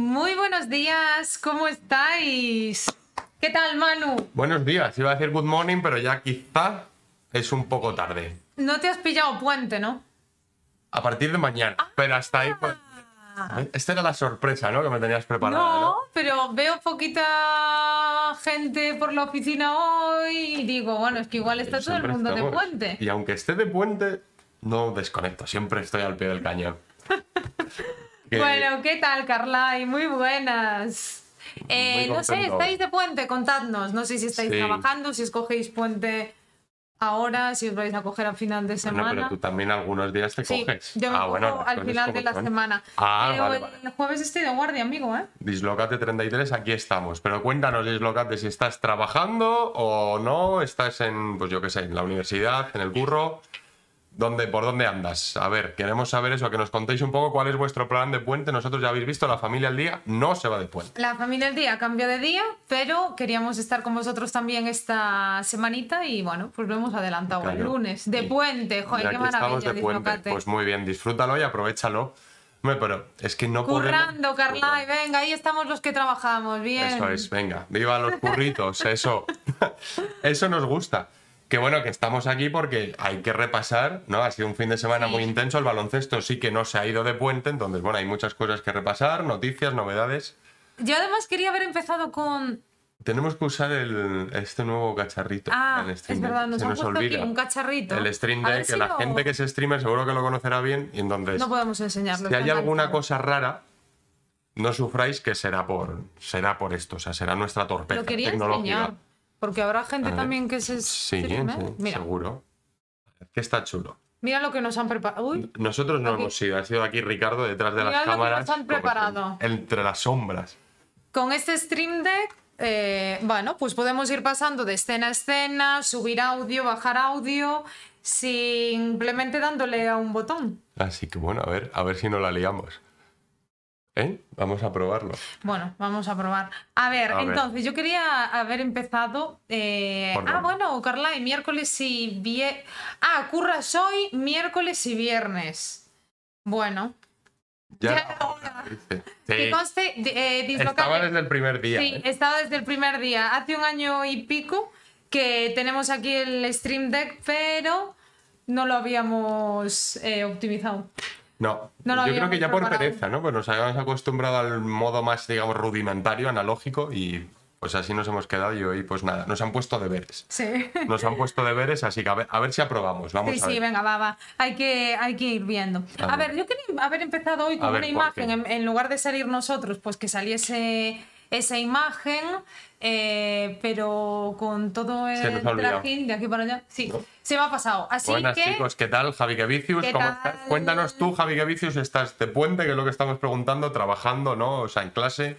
Muy buenos días, ¿cómo estáis? ¿Qué tal, Manu? Buenos días, iba a decir good morning, pero ya quizá es un poco tarde. No te has pillado puente, ¿no? A partir de mañana, pero hasta ahí pues... Esta era la sorpresa, ¿no? Que me tenías preparada, ¿no? No, pero veo poquita gente por la oficina hoy y digo, bueno, es que igual está todo el mundo de puente. Y aunque esté de puente, no desconecto, siempre estoy al pie del cañón. Bueno, ¿qué tal, Carlay? Muy buenas. Eh, no sé. ¿estáis de puente? Contadnos. No sé si estáis Sí. trabajando, si escogéis puente ahora, si os vais a coger a final de Bueno, semana. pero tú también algunos días te Sí, coges. yo me ah, cojo bueno, al final de la son. semana. Ah, Pero vale, el vale. jueves estoy de guardia, amigo, ¿eh? Dislocate 33, aquí estamos. Pero cuéntanos, Dislocate, si estás trabajando o no, estás en, pues yo qué sé, en la universidad, en el curro. ¿Dónde, ¿Por dónde andas? A ver, queremos saber eso, que nos contéis un poco cuál es vuestro plan de puente. Nosotros ya habéis visto, la familia al día no se va de puente. La familia del día cambia de día, pero queríamos estar con vosotros también esta semanita y bueno, pues lo hemos adelantado el Claro. lunes. De puente, joder, qué aquí estamos maravilla, de puente. Pues muy bien, disfrútalo y aprovechalo. Pero es que no podemos... Currando, Carlay, venga, ahí estamos los que trabajamos, bien. Eso es, venga, viva los curritos, eso. eso nos gusta. Que bueno, que estamos aquí porque hay que repasar, ¿no? Ha sido un fin de semana Sí. muy intenso, el baloncesto sí que no se ha ido de puente, entonces bueno, hay muchas cosas que repasar, noticias, novedades. Yo además quería haber empezado con... Tenemos que usar el, este nuevo cacharrito. Ah, el es verdad, nos se han puesto aquí un cacharrito. El Stream Deck, si que la gente que es streamer seguro que lo conocerá bien, y entonces... No podemos enseñarlo. Si hay alguna cosa rara, no sufráis que será por, será por esto, o sea, será nuestra torpeza Lo tecnológica. enseñar, porque habrá gente también que se... Sí, streame, sí, Mira, seguro. Es que está chulo. mira lo que nos han preparado. Nosotros no Aquí. hemos sido, ha sido aquí Ricardo detrás de Mirad las lo que cámaras. nos han preparado. Entre las sombras. Con este Stream Deck, eh, bueno, pues podemos ir pasando de escena a escena, subir audio, bajar audio, simplemente dándole a un botón. Así que bueno, a ver, a ver si no la liamos. ¿Eh? Vamos a probarlo. Bueno, vamos a probar. A ver, A ver. entonces, yo quería haber empezado. eh, ¿Por Ah, bueno, Carla, y miércoles y viernes. Ah, curras hoy, miércoles y viernes. Bueno, Ya. Ya era hora. Dice. que Sí. conste, de- eh, Estaba desde el primer día. Sí, ¿eh? estaba desde el primer día. Hace un año y pico que tenemos aquí el Stream Deck, pero no lo habíamos optimizado. No, yo creo que ya por preparado. pereza, ¿no? Pues nos habíamos acostumbrado al modo más, digamos, rudimentario, analógico, y pues así nos hemos quedado y hoy, pues nada, nos han puesto deberes. Sí. Nos han puesto deberes, así que a ver, a ver si aprobamos. Vamos Sí, a ver. sí, venga, va, va. Hay que, hay que ir viendo. A A ver. ver, yo quería haber empezado hoy con A una ¿por imagen. en lugar de salir nosotros, pues que saliese esa imagen, eh, pero con todo el trajín de aquí para allá. Sí, ¿No? se me ha pasado. Así Buenas que. chicos, ¿qué tal? Javi Vicius, ¿Qué ¿cómo tal? estás? Cuéntanos tú, Javi Vicius, ¿estás de puente? Que es lo que estamos preguntando, trabajando, ¿no? O sea, en clase.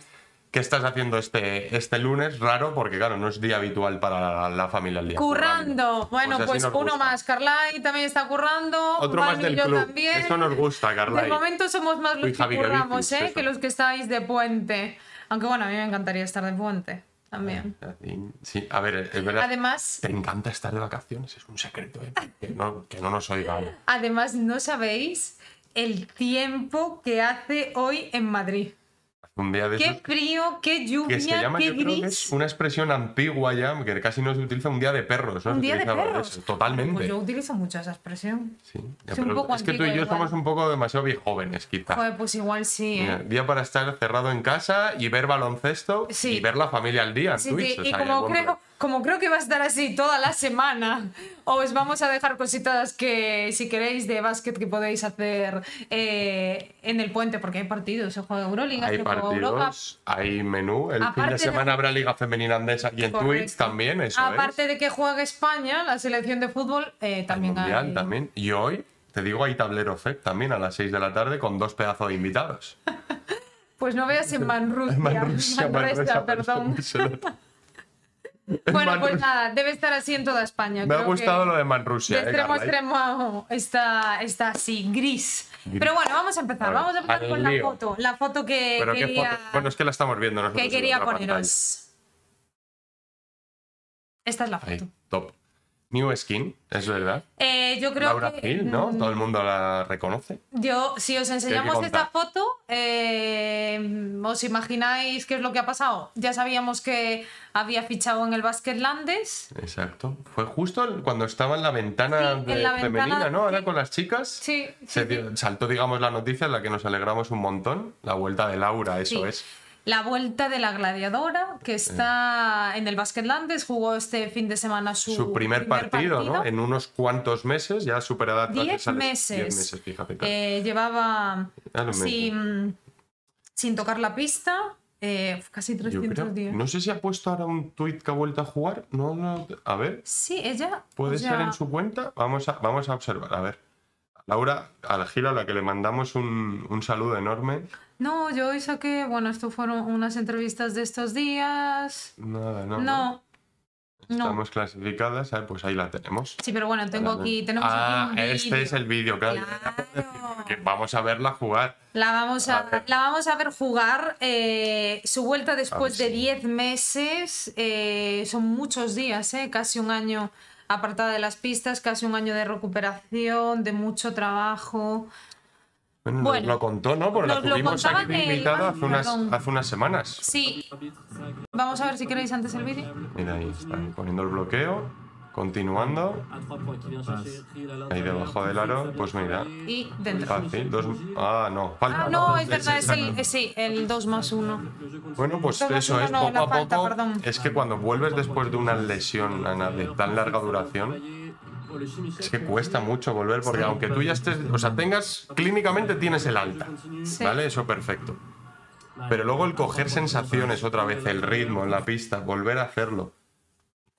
¿Qué estás haciendo este, este lunes? Raro, porque claro, no es día habitual para la, la familia al día. Currando. Bueno, pues, nos uno gusta. más. Carlay también está currando. Otro más del yo club. también. Esto nos gusta, De Carlay. momento somos más los Uy, que curramos, Gavicius, ¿eh? eso. Que los que estáis de puente. Aunque bueno, a mí me encantaría estar de puente también. Sí, a ver, es verdad. Además, Te encanta estar de vacaciones, es un secreto, ¿eh? Que no, que no nos oigan. además no sabéis el tiempo que hace hoy en Madrid. Un día de Qué esos frío, qué que se lluvia, llama, qué yo creo que es gris. una expresión antigua ya, que casi no se utiliza un día de perros, ¿no? Un Se día de perros. eso, Totalmente. Pues yo utilizo mucho esa expresión. Sí, ya, Es un pero poco es que tú y yo igual. somos un poco demasiado jóvenes, quizá. Joder, pues igual sí, ¿eh? Mira, Día para estar cerrado en casa y ver baloncesto Sí. y ver la familia al día en Sí, Twitch. sí, o y como creo. Como creo que va a estar así toda la semana, os vamos a dejar cositas que si queréis de básquet que podéis hacer eh, en el puente, porque hay partidos, se juega Euroliga, Hay se juega Europa. partidos, hay menú. El fin Aparte de de- semana habrá Liga Femenina Andesa y en. Twitch también, eso Aparte es. de que juega España, la selección de fútbol, eh, Hay también mundial hay. también. Y hoy, te digo, hay tablero FEC también a las 6 de la tarde con dos pedazos de invitados. Pues no veas en Manrusia, Manrusia, Manresa, Manresa, perdón. Bueno, pues nada, debe estar así en toda España. Me ha gustado lo de De Manrusia. eh, extremo a ¿eh? extremo está, está así, gris. Pero bueno, vamos a empezar. A ver, vamos a empezar con la foto. La foto que Pero quería, foto. Bueno, es que la estamos viendo que quería pantalla. poneros. Esta es la foto. Ahí, top. New Skin, es verdad. Eh, yo creo Laura que. ¿no? mm, Todo el mundo la reconoce. Yo, si os enseñamos esta foto, eh, ¿os imagináis qué es lo que ha pasado? Ya sabíamos que había fichado en el Basketlandes. Exacto. Fue justo cuando estaba en la ventana Sí, de- en la femenina, ventana, ¿no? Ahora sí. con las chicas. Sí, sí, Se dio- saltó, digamos, la noticia en la que nos alegramos un montón. La vuelta de Laura, eso es. La vuelta de la gladiadora, que está en el Basketlandes, jugó este fin de semana su, Su primer, partido, ¿no? En unos cuantos meses, ya superada Diez meses. Diez meses, fíjate. claro. Eh, llevaba lo sin, sin tocar la pista eh, casi Yo 300 creo- días. no sé si ha puesto ahora un tuit que ha vuelto a jugar. No, no, a ver, Sí, ella. puede ser en su cuenta. Vamos a, vamos a observar, a ver. Laura, a la gira a la que le mandamos un, un saludo enorme. No, yo hoy saqué. Bueno, esto fueron unas entrevistas de estos días. Nada, no. No. No. Estamos clasificadas, pues ahí la tenemos. Sí, pero bueno, tengo aquí. Tenemos ah, aquí un este es el vídeo, claro. Claro. Que vamos a verla jugar. La vamos a, la vamos a ver jugar. eh, su vuelta después de ver, sí. 10 meses. eh, son muchos días, eh, casi un año apartada de las pistas, casi un año de recuperación, de mucho trabajo. Bueno, lo contó, ¿no? Porque la lo tuvimos contaba aquí invitada hace unas, hace unas semanas. Sí. Vamos a ver si queréis antes el vídeo. Mira, ahí están poniendo el bloqueo, continuando. Ahí debajo del aro, pues mira, Y dentro. fácil. Dos... Ah, no, falta. Ah, no, es verdad, es el, eh, sí, el 2 más 1. Bueno, pues Dos eso uno, es, no, poco la a falta, poco. perdón. Es que cuando vuelves después de una lesión Ana, de tan larga duración, es que cuesta mucho volver, porque aunque tú ya estés, o sea, tengas, clínicamente tienes el alta, Sí. ¿vale? Eso perfecto. Pero luego el coger sensaciones otra vez, el ritmo en la pista, volver a hacerlo,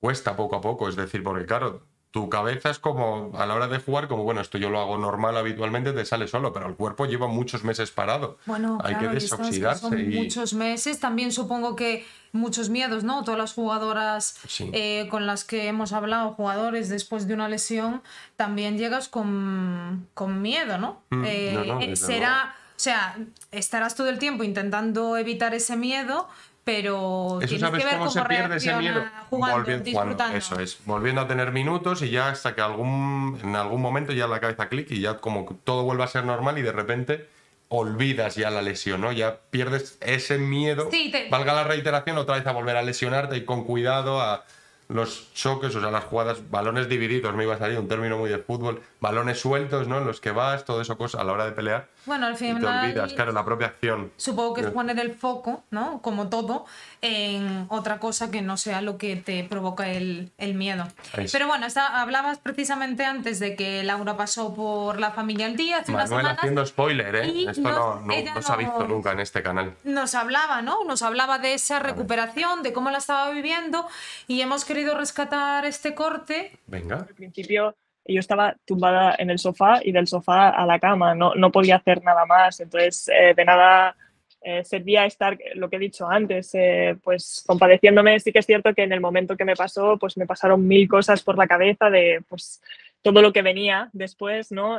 cuesta poco a poco, es decir, porque claro, tu cabeza es como, a la hora de jugar, como bueno, esto yo lo hago normal habitualmente, te sale solo, pero el cuerpo lleva muchos meses parado. Bueno, Hay claro, que desoxidarse son y... muchos meses. También supongo que muchos miedos, ¿no? Todas las jugadoras Sí. eh, con las que hemos hablado, jugadores después de una lesión, también llegas con, con miedo, ¿no? Mm, Eh, no, no, eh, desde será, o sea, estarás todo el tiempo intentando evitar ese miedo, pero Eso tienes sabes que ver cómo se cómo pierde ese miedo. jugando, Volviendo- disfrutando. Eso es, volviendo a tener minutos y ya hasta que algún, en algún momento ya la cabeza clic y ya como todo vuelve a ser normal y de repente olvidas ya la lesión, ¿no? Ya pierdes ese miedo, Sí, te- valga la reiteración, otra vez a volver a lesionarte y con cuidado a los choques, o sea, las jugadas, balones divididos, me iba a salir un término muy de fútbol, balones sueltos, ¿no? En los que vas, todo eso, cosa, a la hora de pelear, Bueno, al y te final olvidas, claro, la propia acción. Supongo que es Ya. poner el foco, ¿no? Como todo, en otra cosa que no sea lo que te provoca el, el miedo. Ahí. Pero bueno, está- hablabas precisamente antes de que Laura pasó por la familia al día hace unas Manuel semanas. haciendo spoiler, ¿eh? y Esto nos- no, no- no se ha visto nunca en este canal. Nos hablaba, ¿no? Nos hablaba de esa recuperación, de cómo la estaba viviendo y hemos querido rescatar este corte. Venga. Al principio yo estaba tumbada en el sofá y del sofá a la cama, no, no podía hacer nada más, entonces eh, de nada eh, servía estar, lo que he dicho antes, eh, pues compadeciéndome, sí que es cierto que en el momento que me pasó, pues me pasaron mil cosas por la cabeza de pues todo lo que venía después, ¿no?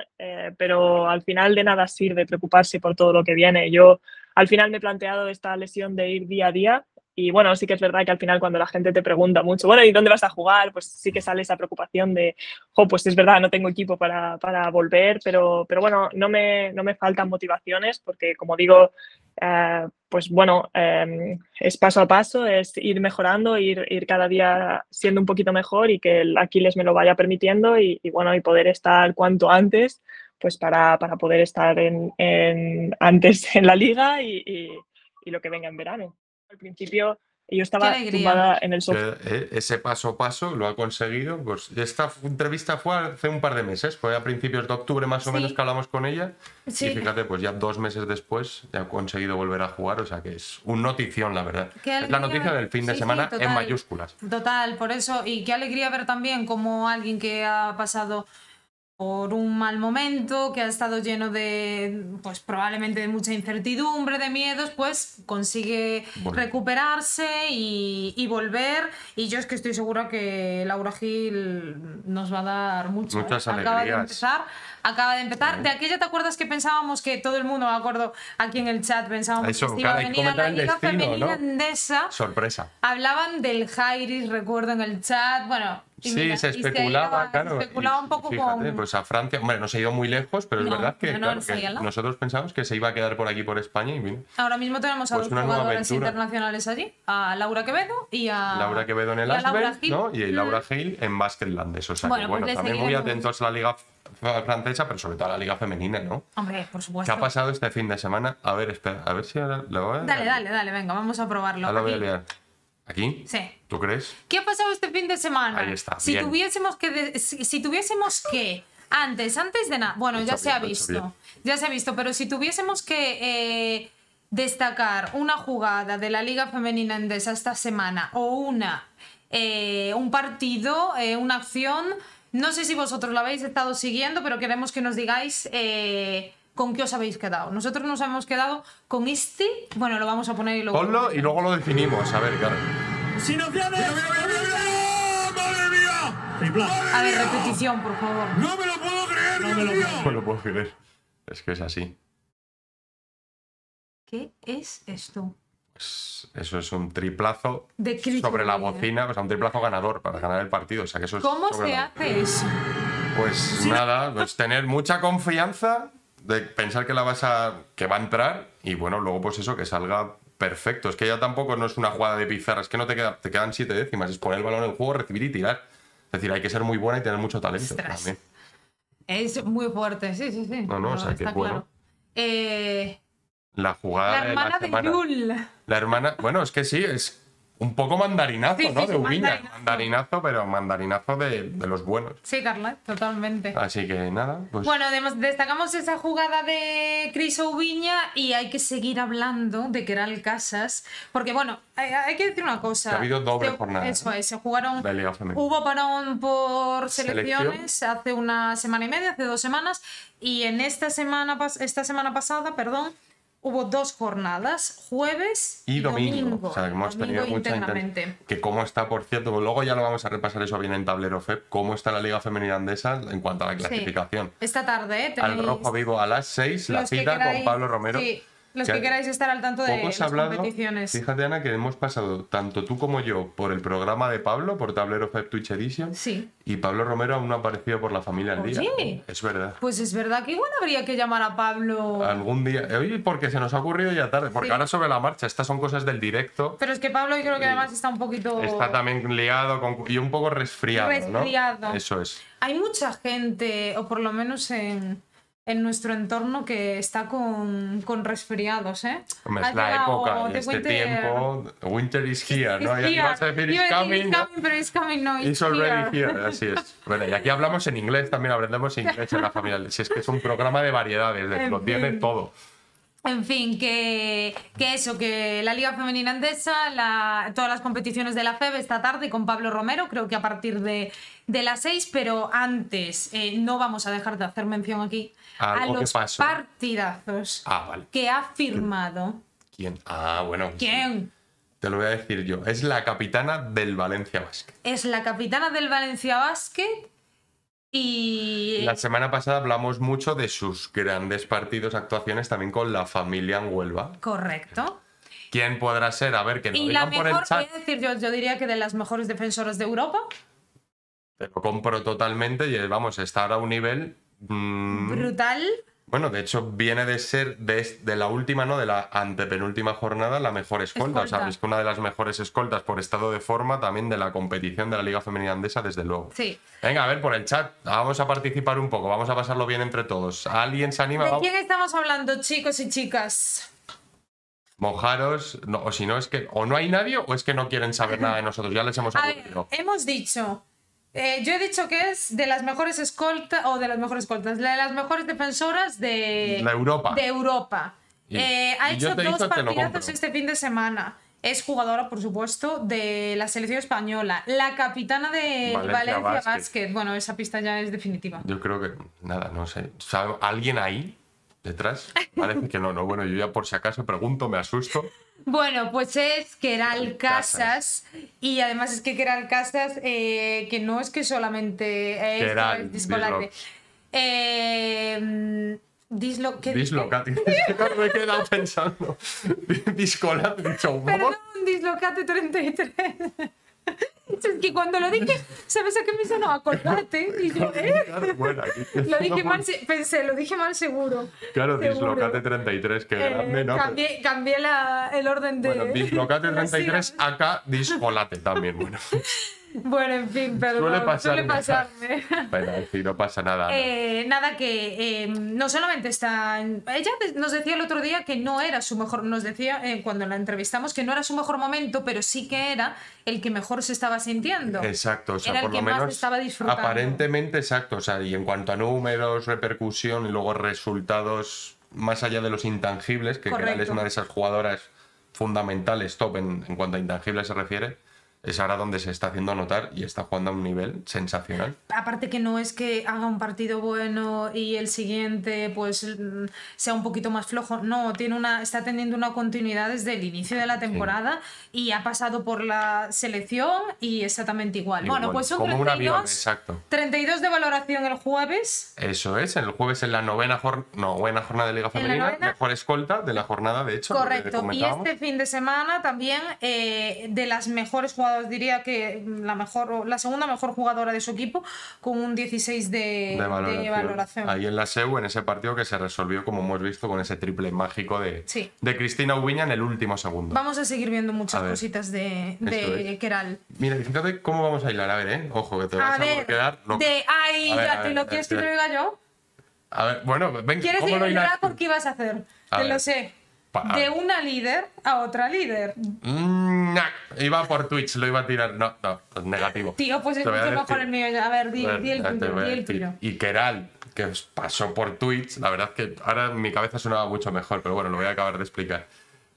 Pero al final de nada sirve preocuparse por todo lo que viene. Yo al final me he planteado esta lesión de ir día a día y bueno, sí que es verdad que al final cuando la gente te pregunta mucho, bueno, ¿y dónde vas a jugar? Pues sí que sale esa preocupación de, jo, pues es verdad, no tengo equipo para, para volver, pero, pero bueno, no me, no me faltan motivaciones porque como digo, eh, pues bueno, eh, es paso a paso, es ir mejorando, ir, ir cada día siendo un poquito mejor y que el Aquiles me lo vaya permitiendo y, bueno, y poder estar cuanto antes, pues para, para poder estar en, en- antes en la liga y- y lo que venga en verano. Al principio yo estaba tumbada en el sofá. Eh, ese paso a paso lo ha conseguido. Pues esta entrevista fue hace un par de meses, fue a principios de octubre más o Sí. menos que hablamos con ella. Sí. Y fíjate, pues ya dos meses después ya ha conseguido volver a jugar, o sea que es un notición, la verdad. Qué Es la noticia del fin de Sí, sí, semana en mayúsculas. Total, por eso, y qué alegría ver también como alguien que ha pasado por un mal momento, que ha estado lleno de, pues probablemente de mucha incertidumbre, de miedos, pues consigue recuperarse y, y volver. Y yo es que estoy segura que Laura Gil nos va a dar mucho. ¿eh? Muchas Acaba de alegrías. empezar, acaba de empezar. De aquella te acuerdas que pensábamos que todo el mundo, me acuerdo aquí en el chat, pensábamos Eso, que iba a venir a la Liga Femenina ¿no? Endesa. Sorpresa. Hablaban del Jairis, recuerdo en el chat. Bueno, Y Sí, mira, se especulaba, iba- claro. Se especulaba un poco fíjate, con. Pues a Francia, hombre, no se ha ido muy lejos, pero es verdad que, no, claro, nosotros pensamos que se iba a quedar por aquí, por España, y mira, Ahora mismo tenemos a Pues dos jugadoras internacionales allí, a Laura Quevedo y a Laura Quevedo en el Asbel. ¿no? Y Mm. Laura Gil en Basketlandes. O sea, Bueno, que, pues bueno, también muy atentos a la liga francesa, pero sobre todo a la liga femenina, ¿no? Hombre, por ¿Qué supuesto. ha pasado este fin de semana? A ver, espera, a ver si ahora lo voy a... Dale, dale, dale, venga, vamos a probarlo. Ahora voy a liar. ¿Aquí? Sí. ¿Tú crees? ¿Qué ha pasado este fin de semana? Ahí está, Si bien. tuviésemos que, de- si, si tuviésemos que antes, antes de nada, bueno, ya se ha bien, visto, ya se ha visto, pero si tuviésemos que eh, destacar una jugada de la Liga Femenina Endesa esta semana o una eh, un partido, eh, una acción, no sé si vosotros la habéis estado siguiendo, pero queremos que nos digáis eh, con qué os habéis quedado. Nosotros nos hemos quedado con este, bueno, lo vamos a poner y luego. Ponlo y luego lo definimos. A ver, claro. ¡Sin opciones! ¡Madre mía! Tripla. A ver, repetición, por favor. ¡No me lo puedo creer, No me Dios lo mío! No lo puedo creer. Es que es así. ¿Qué es esto? Pues eso es un triplazo De sobre la bocina, o sea, un triplazo ganador para ganar el partido. O sea, que eso es ¿Cómo se la- hace eso? Pues nada, pues tener mucha confianza de pensar que la vas a. que va a entrar y bueno, luego pues eso, que salga perfecto. Es que ya tampoco no es una jugada de pizarra, es que no te, queda, te quedan siete décimas, es poner el balón en el juego, recibir y tirar. Es decir, hay que ser muy buena y tener mucho talento Ostras. también. Es muy fuerte, sí, sí, sí. No, no, o sea, que está bueno. claro. Eh, La jugada la de hermana la de. Yul. La hermana, bueno, es que sí, es un poco mandarinazo, Sí, ¿no? sí, de Ubiña. mandarinazo. Mandarinazo, pero mandarinazo de, de los buenos. Sí, Carla, totalmente. Así que nada, pues. Bueno, destacamos esa jugada de Cris Oubiña y hay que seguir hablando de Keral Casas, porque bueno, hay, hay que decir una cosa. Que ha habido doble Se- jornada, Eso es, se jugaron. Hubo parón por Selección. selecciones hace una semana y media, hace dos semanas, y en esta semana, esta semana pasada, perdón, hubo dos jornadas, jueves y domingo. O sea, que hemos tenido mucha. Que cómo está, por cierto, luego ya lo vamos a repasar eso bien en tablero FEP, cómo está la Liga Femenina Andesa en cuanto a la Sí. clasificación. Esta tarde, ¿eh? Al tenéis- rojo vivo a las 6, la cita queráis- con Pablo Romero. Sí, los Que que queráis estar al tanto de las hablado, competiciones. fíjate Ana, que hemos pasado tanto tú como yo por el programa de Pablo, por Tablero FEP Twitch Edition, Sí. y Pablo Romero aún no ha aparecido por la familia al día. Oye. Es verdad. Pues es verdad que igual habría que llamar a Pablo. Algún día. Oye, porque se nos ha ocurrido ya tarde. Porque Sí. ahora sobre la marcha, estas son cosas del directo. Pero es que Pablo yo creo que además está un poquito... Está también liado con- y un poco resfriado, Resfriado. ¿no? Eso es. Hay mucha gente, o por lo menos en, en nuestro entorno, que está con, con resfriados, ¿eh? Hombre, es la época, te este cuente- tiempo. Winter is here, ¿no? Y aquí vas a decir decir coming, it's ¿no? coming, pero it's coming, no, It's it's already here. here, así es. Bueno, y aquí hablamos en inglés, también aprendemos inglés en la familia. Si es que es un programa de variedades, de- lo tiene todo. En fin, que, que eso, que la Liga Femenina Andesa, la- todas las competiciones de la FEB esta tarde con Pablo Romero, creo que a partir de, de las 6, pero antes eh, no vamos a dejar de hacer mención aquí a los pasó. partidazos Ah, vale. que ha firmado. ¿Quién? Ah, bueno. ¿Quién? Te lo voy a decir yo. Es la capitana del Valencia Basket. Es la capitana del Valencia Basket y... La semana pasada hablamos mucho de sus grandes partidos, actuaciones también con la familia en Huelva. Correcto. ¿Quién podrá ser? A ver, que nos Y la digan por el mejor, chat. voy a decir yo, yo diría que de las mejores defensoras de Europa. Te lo compro totalmente y vamos, está ahora a un nivel. Mm, Brutal. bueno, de hecho, viene de ser de, de la última, ¿no? De la antepenúltima jornada, la mejor escolta. O sea, es que una de las mejores escoltas por estado de forma también de la competición de la Liga Femenina Andesa, desde luego. Sí. Venga, a ver, por el chat, vamos a participar un poco, vamos a pasarlo bien entre todos. ¿Alguien se anima? ¿De Vamos- quién estamos hablando, chicos y chicas? Mojaros, no, o si no, es que o no hay nadie o es que no quieren saber nada de nosotros, ya les hemos A ver, aburrido. hemos dicho. Eh, yo he dicho que es de las mejores escoltas, o de las mejores escoltas, de las mejores defensoras de, La Europa. de Europa. Y- Eh, ha hecho dos partidazos este fin de semana. Es jugadora, por supuesto, de la selección española. La capitana de Valencia Valencia, Basket. Basket. Bueno, esa pista ya es definitiva. Yo creo que, nada, no sé. ¿Sabe ¿Alguien ahí detrás? Parece que no, no. Bueno, yo ya por si acaso pregunto, me asusto. Bueno, pues es Keral Casas. Casas. Y además es que Keral Casas, eh, que no es que solamente Keral, es dislo. Eh, dislo, ¿qué dije? Dislocate. me he quedado pensando. Discolate, dicho. Perdón, dislocate 33. Es que cuando lo dije, ¿sabes a qué me sonó? Acordate. Y yo, ¿eh? Bueno, Lo dije mal, pensé, lo dije mal seguro. Claro, seguro. dislocate 33, que Eh, grande, ¿no? cambié cambié la- el orden de. Bueno, dislocate de las 33, sílabas. acá discolate también, bueno. Bueno, en fin, perdón. Suele pasarme. pasarme. Bueno, en fin, no pasa nada. ¿no? Eh, nada que eh, no solamente está en- ella nos decía el otro día que no era su mejor nos decía eh, cuando la entrevistamos que no era su mejor momento pero sí que era el que mejor se estaba sintiendo Exacto, o sea, Era el por lo que más menos estaba disfrutando. aparentemente exacto, o sea, y en cuanto a números, repercusión y luego resultados más allá de los intangibles, que Keral es Correcto. una de esas jugadoras fundamentales, top en, en cuanto a intangibles se refiere, es ahora donde se está haciendo notar y está jugando a un nivel sensacional. aparte que no es que haga un partido bueno y el siguiente pues sea un poquito más flojo no tiene una está teniendo una continuidad desde el inicio de la temporada y ha pasado por la selección y exactamente igual, bueno Igual, pues son como un avión, 32 exacto. 32 de valoración el jueves Eso es, el jueves en la novena, jor- novena jornada de Liga Femenina, mejor escolta de la jornada, de hecho. Correcto. Y este fin de semana también eh, de las mejores jugadoras, diría que la mejor la segunda mejor jugadora de su equipo con un 16 de, de de valoración. Ahí en la SEU, en ese partido que se resolvió, como hemos visto, con ese triple mágico de, Sí. de Cristina Ubiña en el último segundo. Vamos a seguir viendo muchas ver. cositas de, de. Keral. Mira, fíjate cómo vamos a hilar. A ver, ¿eh? Ojo, que te vas A a, ver, quedar loca. de ay, A ver, ya a te ver, lo quieres que te lo diga yo. A ver, bueno, ven, ¿Quieres ¿cómo lo hilas? récord que ibas a hacer? Te lo sé. Pa- De una líder a otra líder. Mm, nah, iba por Twitch, lo iba a tirar. No, no, pues negativo. Tío, pues es mucho mejor el mío. A ver, di, el tuyo, di el tuyo. Y Keral, que os pasó por Twitch, la verdad que ahora en mi cabeza sonaba mucho mejor, pero bueno, lo voy a acabar de explicar.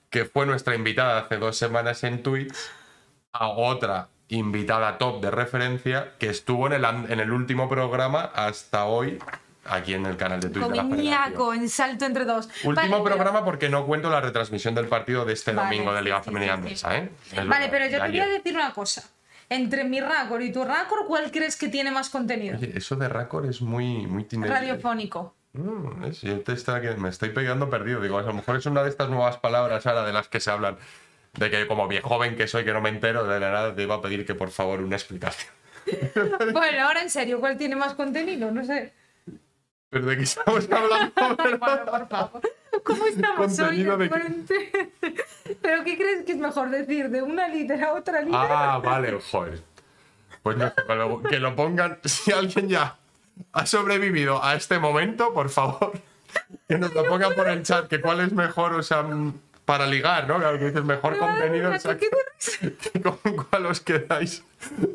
Que fue nuestra invitada hace dos semanas en Twitch a otra invitada top de referencia que estuvo en el, en el último programa hasta hoy aquí en el canal de Twitch. Con de la Federación. Iñaco, en salto entre dos. Último Vale, pero- programa porque no cuento la retransmisión del partido de este Vale, domingo de Liga Femenina. Andesa, ¿eh? Es Vale, pero yo te voy a decir una cosa. Entre mi récord y tu récord, ¿cuál crees que tiene más contenido? Oye, eso de Racor es muy, muy teenager. Radiofónico. Mm, ¿ves? Yo te está- me estoy pegando perdido. Digo, a lo mejor es una de estas nuevas palabras ahora de las que se hablan. De que como viejo joven que soy, que no me entero, de la nada te iba a pedir que por favor una explicación. Bueno, ahora en serio, ¿cuál tiene más contenido? No sé. ¿Pero de qué estamos hablando? Bueno, por favor. ¿Cómo estamos hoy? De? ¿Pero qué crees que es mejor decir? ¿De una líder a otra líder? Ah, vale, joder. Pues no, que lo- que lo pongan. Si alguien ya ha sobrevivido a este momento, por favor, que nos lo pongan por el chat, que cuál es mejor, o sea, mm, para ligar, ¿no? Claro que dices mejor contenido, exacto. ¿qué que con cuál os quedáis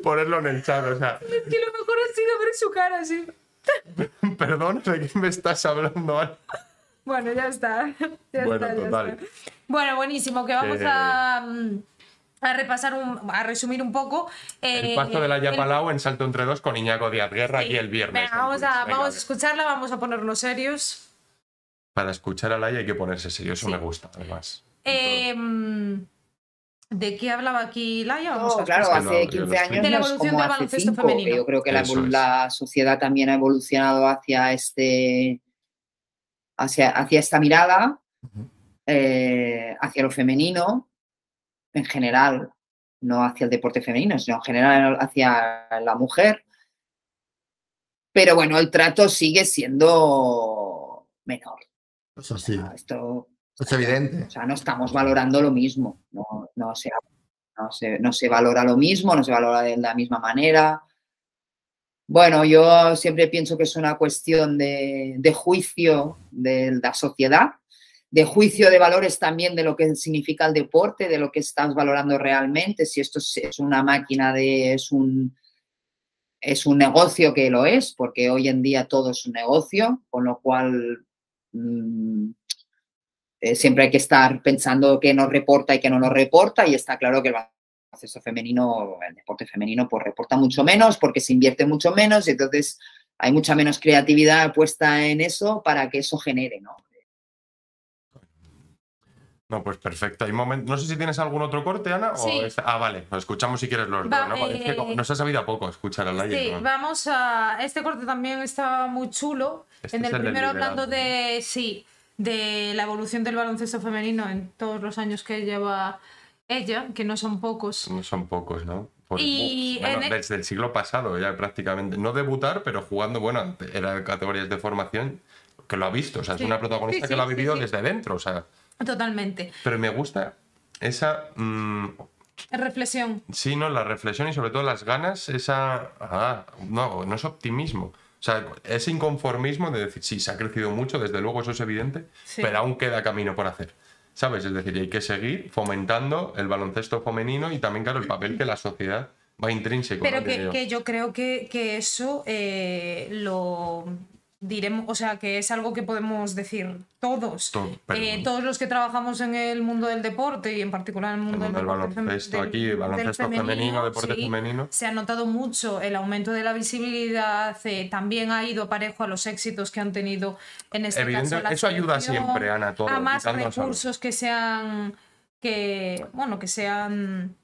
ponerlo en el chat, o sea, Es que lo mejor ha sido ver su cara así. perdón, ¿de qué me estás hablando? Bueno, ya está. Ya Bueno, está, ya total. está. Bueno, buenísimo, que vamos a, mm, a repasar, un, a resumir un poco. El eh, paso de la el- Yapalau en salto entre dos con Iñaco Díaz Guerra aquí el viernes. Venga, en vamos, a, Venga, vamos a escucharla, vamos a ponernos serios. Para escuchar a Laia hay que ponerse serio, eso me gusta, además. Eh, mm, ¿De qué hablaba aquí Laia? No, claro, hace yo 15 lo años De la evolución como del hace baloncesto 5, femenino. yo creo que la, sociedad también ha evolucionado hacia este hacia, hacia esta mirada, eh, hacia lo femenino, en general, no hacia el deporte femenino, sino en general hacia la mujer. Pero bueno, el trato sigue siendo menor. Eso sí, Ah, Esto es evidente. o sea, no estamos valorando lo mismo, no, no, se, no, se, no se valora lo mismo, no se valora de la misma manera. Bueno, yo siempre pienso que es una cuestión de, de juicio de la sociedad, de juicio de valores también de lo que significa el deporte, de lo que estás valorando realmente, si esto es, una máquina de, es un, es un negocio que lo es, porque hoy en día todo es un negocio, con lo cual mm, eh, siempre hay que estar pensando qué nos reporta y qué no nos reporta y está claro que el baloncesto femenino, el deporte femenino, pues reporta mucho menos porque se invierte mucho menos y entonces hay mucha menos creatividad puesta en eso para que eso genere, ¿no? No, pues perfecto. Hay momen- No sé si tienes algún otro corte, Ana. o Sí. Ah, vale. Lo escuchamos si quieres los Va, dos. ¿no? Es que eh, nos ha sabido a poco escuchar a Laia. Sí, ¿no? vamos a. Este corte también estaba muy chulo. Este en es el primero hablando de. Sí, de la evolución del baloncesto femenino en todos los años que lleva ella, que no son pocos. No son pocos, ¿no? Pues, Y bueno, en e- desde el siglo pasado ya prácticamente. No debutar, pero jugando, bueno, era categorías de formación que lo ha visto. O sea, Sí. es una protagonista Sí, que lo ha vivido desde dentro. O sea, Totalmente. pero me gusta esa. mm, Reflexión. sí, ¿no? La reflexión y sobre todo las ganas, esa. Ah, no, no es optimismo. O sea, ese inconformismo de decir, sí, se ha crecido mucho, desde luego eso es evidente, Sí. pero aún queda camino por hacer. ¿Sabes? Es decir, hay que seguir fomentando el baloncesto femenino y también, claro, el papel que la sociedad va intrínseco. Pero que, yo. que yo creo que, que eso eh, lo diremos, o sea, que es algo que podemos decir todos. Todo, Eh, todos los que trabajamos en el mundo del deporte y en particular en el mundo El del, mundo del baloncesto del- aquí, del baloncesto femenino, deporte femenino. Se ha notado mucho el aumento de la visibilidad, eh, también ha ido parejo a los éxitos que han tenido en este Evidente- caso la eso ayuda siempre, Ana, todo, a más quitando a Salud. recursos que se han que bueno que se han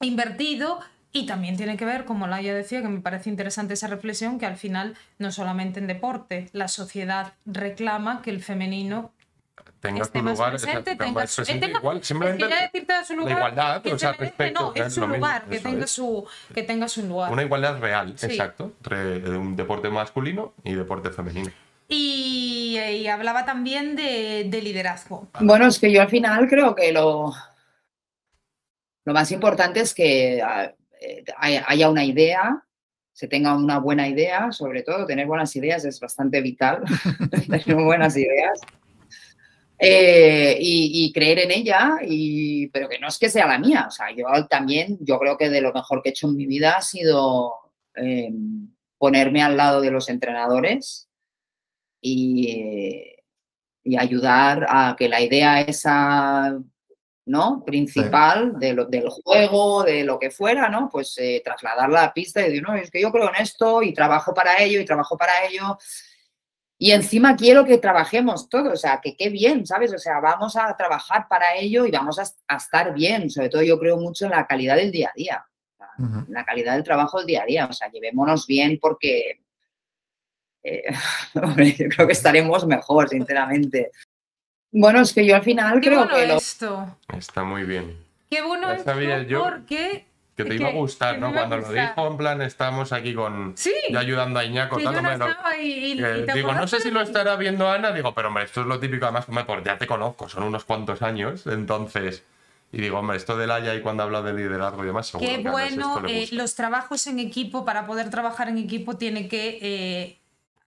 invertido y también tiene que ver, como Laia decía, que me parece interesante esa reflexión, que al final no solamente en deporte, la sociedad reclama que el femenino tenga su lugar, presente, exacto, tenga más su- presente tenga- igual, es simplemente que ya decirte a su la igualdad, que o sea, respecto, no, es su lo mismo, lugar, que tenga es. su que tenga su lugar. una igualdad real, Sí. exacto, entre un deporte masculino y deporte femenino. Y, y hablaba también de, de liderazgo. Bueno, es que yo al final creo que lo, lo más importante es que haya haya una idea, se tenga una buena idea, sobre todo tener buenas ideas es bastante vital, tener buenas ideas. Eh, y, creer en ella, y, pero que no es que sea la mía. O sea, yo también, yo creo que de lo mejor que he hecho en mi vida ha sido eh, ponerme al lado de los entrenadores y, y ayudar a que la idea esa ¿no? principal de lo- del juego, de lo que fuera, ¿no? Pues eh, trasladarla a la pista y decir, no, es que yo creo en esto y trabajo para ello y trabajo para ello. Y encima quiero que trabajemos todos, o sea, que qué bien, ¿sabes? O sea, vamos a trabajar para ello y vamos a, a estar bien. Sobre todo yo creo mucho en la calidad del día a día, en la calidad del trabajo del día a día. O sea, llevémonos bien porque eh, hombre, yo creo que estaremos mejor, sinceramente. Bueno, es que yo al final Qué creo bueno que lo, esto. Está muy bien. Qué bueno Ya esto sabía yo porque Que te iba a gustar, ¿no? Cuando lo dijo, en plan, estamos aquí con. Sí. Yo ayudando a Iñaco, que yo lo- estaba y, y- que y te digo, no sé si lo estará viendo Ana, digo, pero hombre, esto es lo típico, además, hombre, pues ya te conozco, son unos cuantos años, entonces, y digo, hombre, esto del Haya y cuando habla de liderazgo y demás, seguro Qué que Ana esto bueno, le eh, gusta. los trabajos en equipo, para poder trabajar en equipo, tiene que, eh,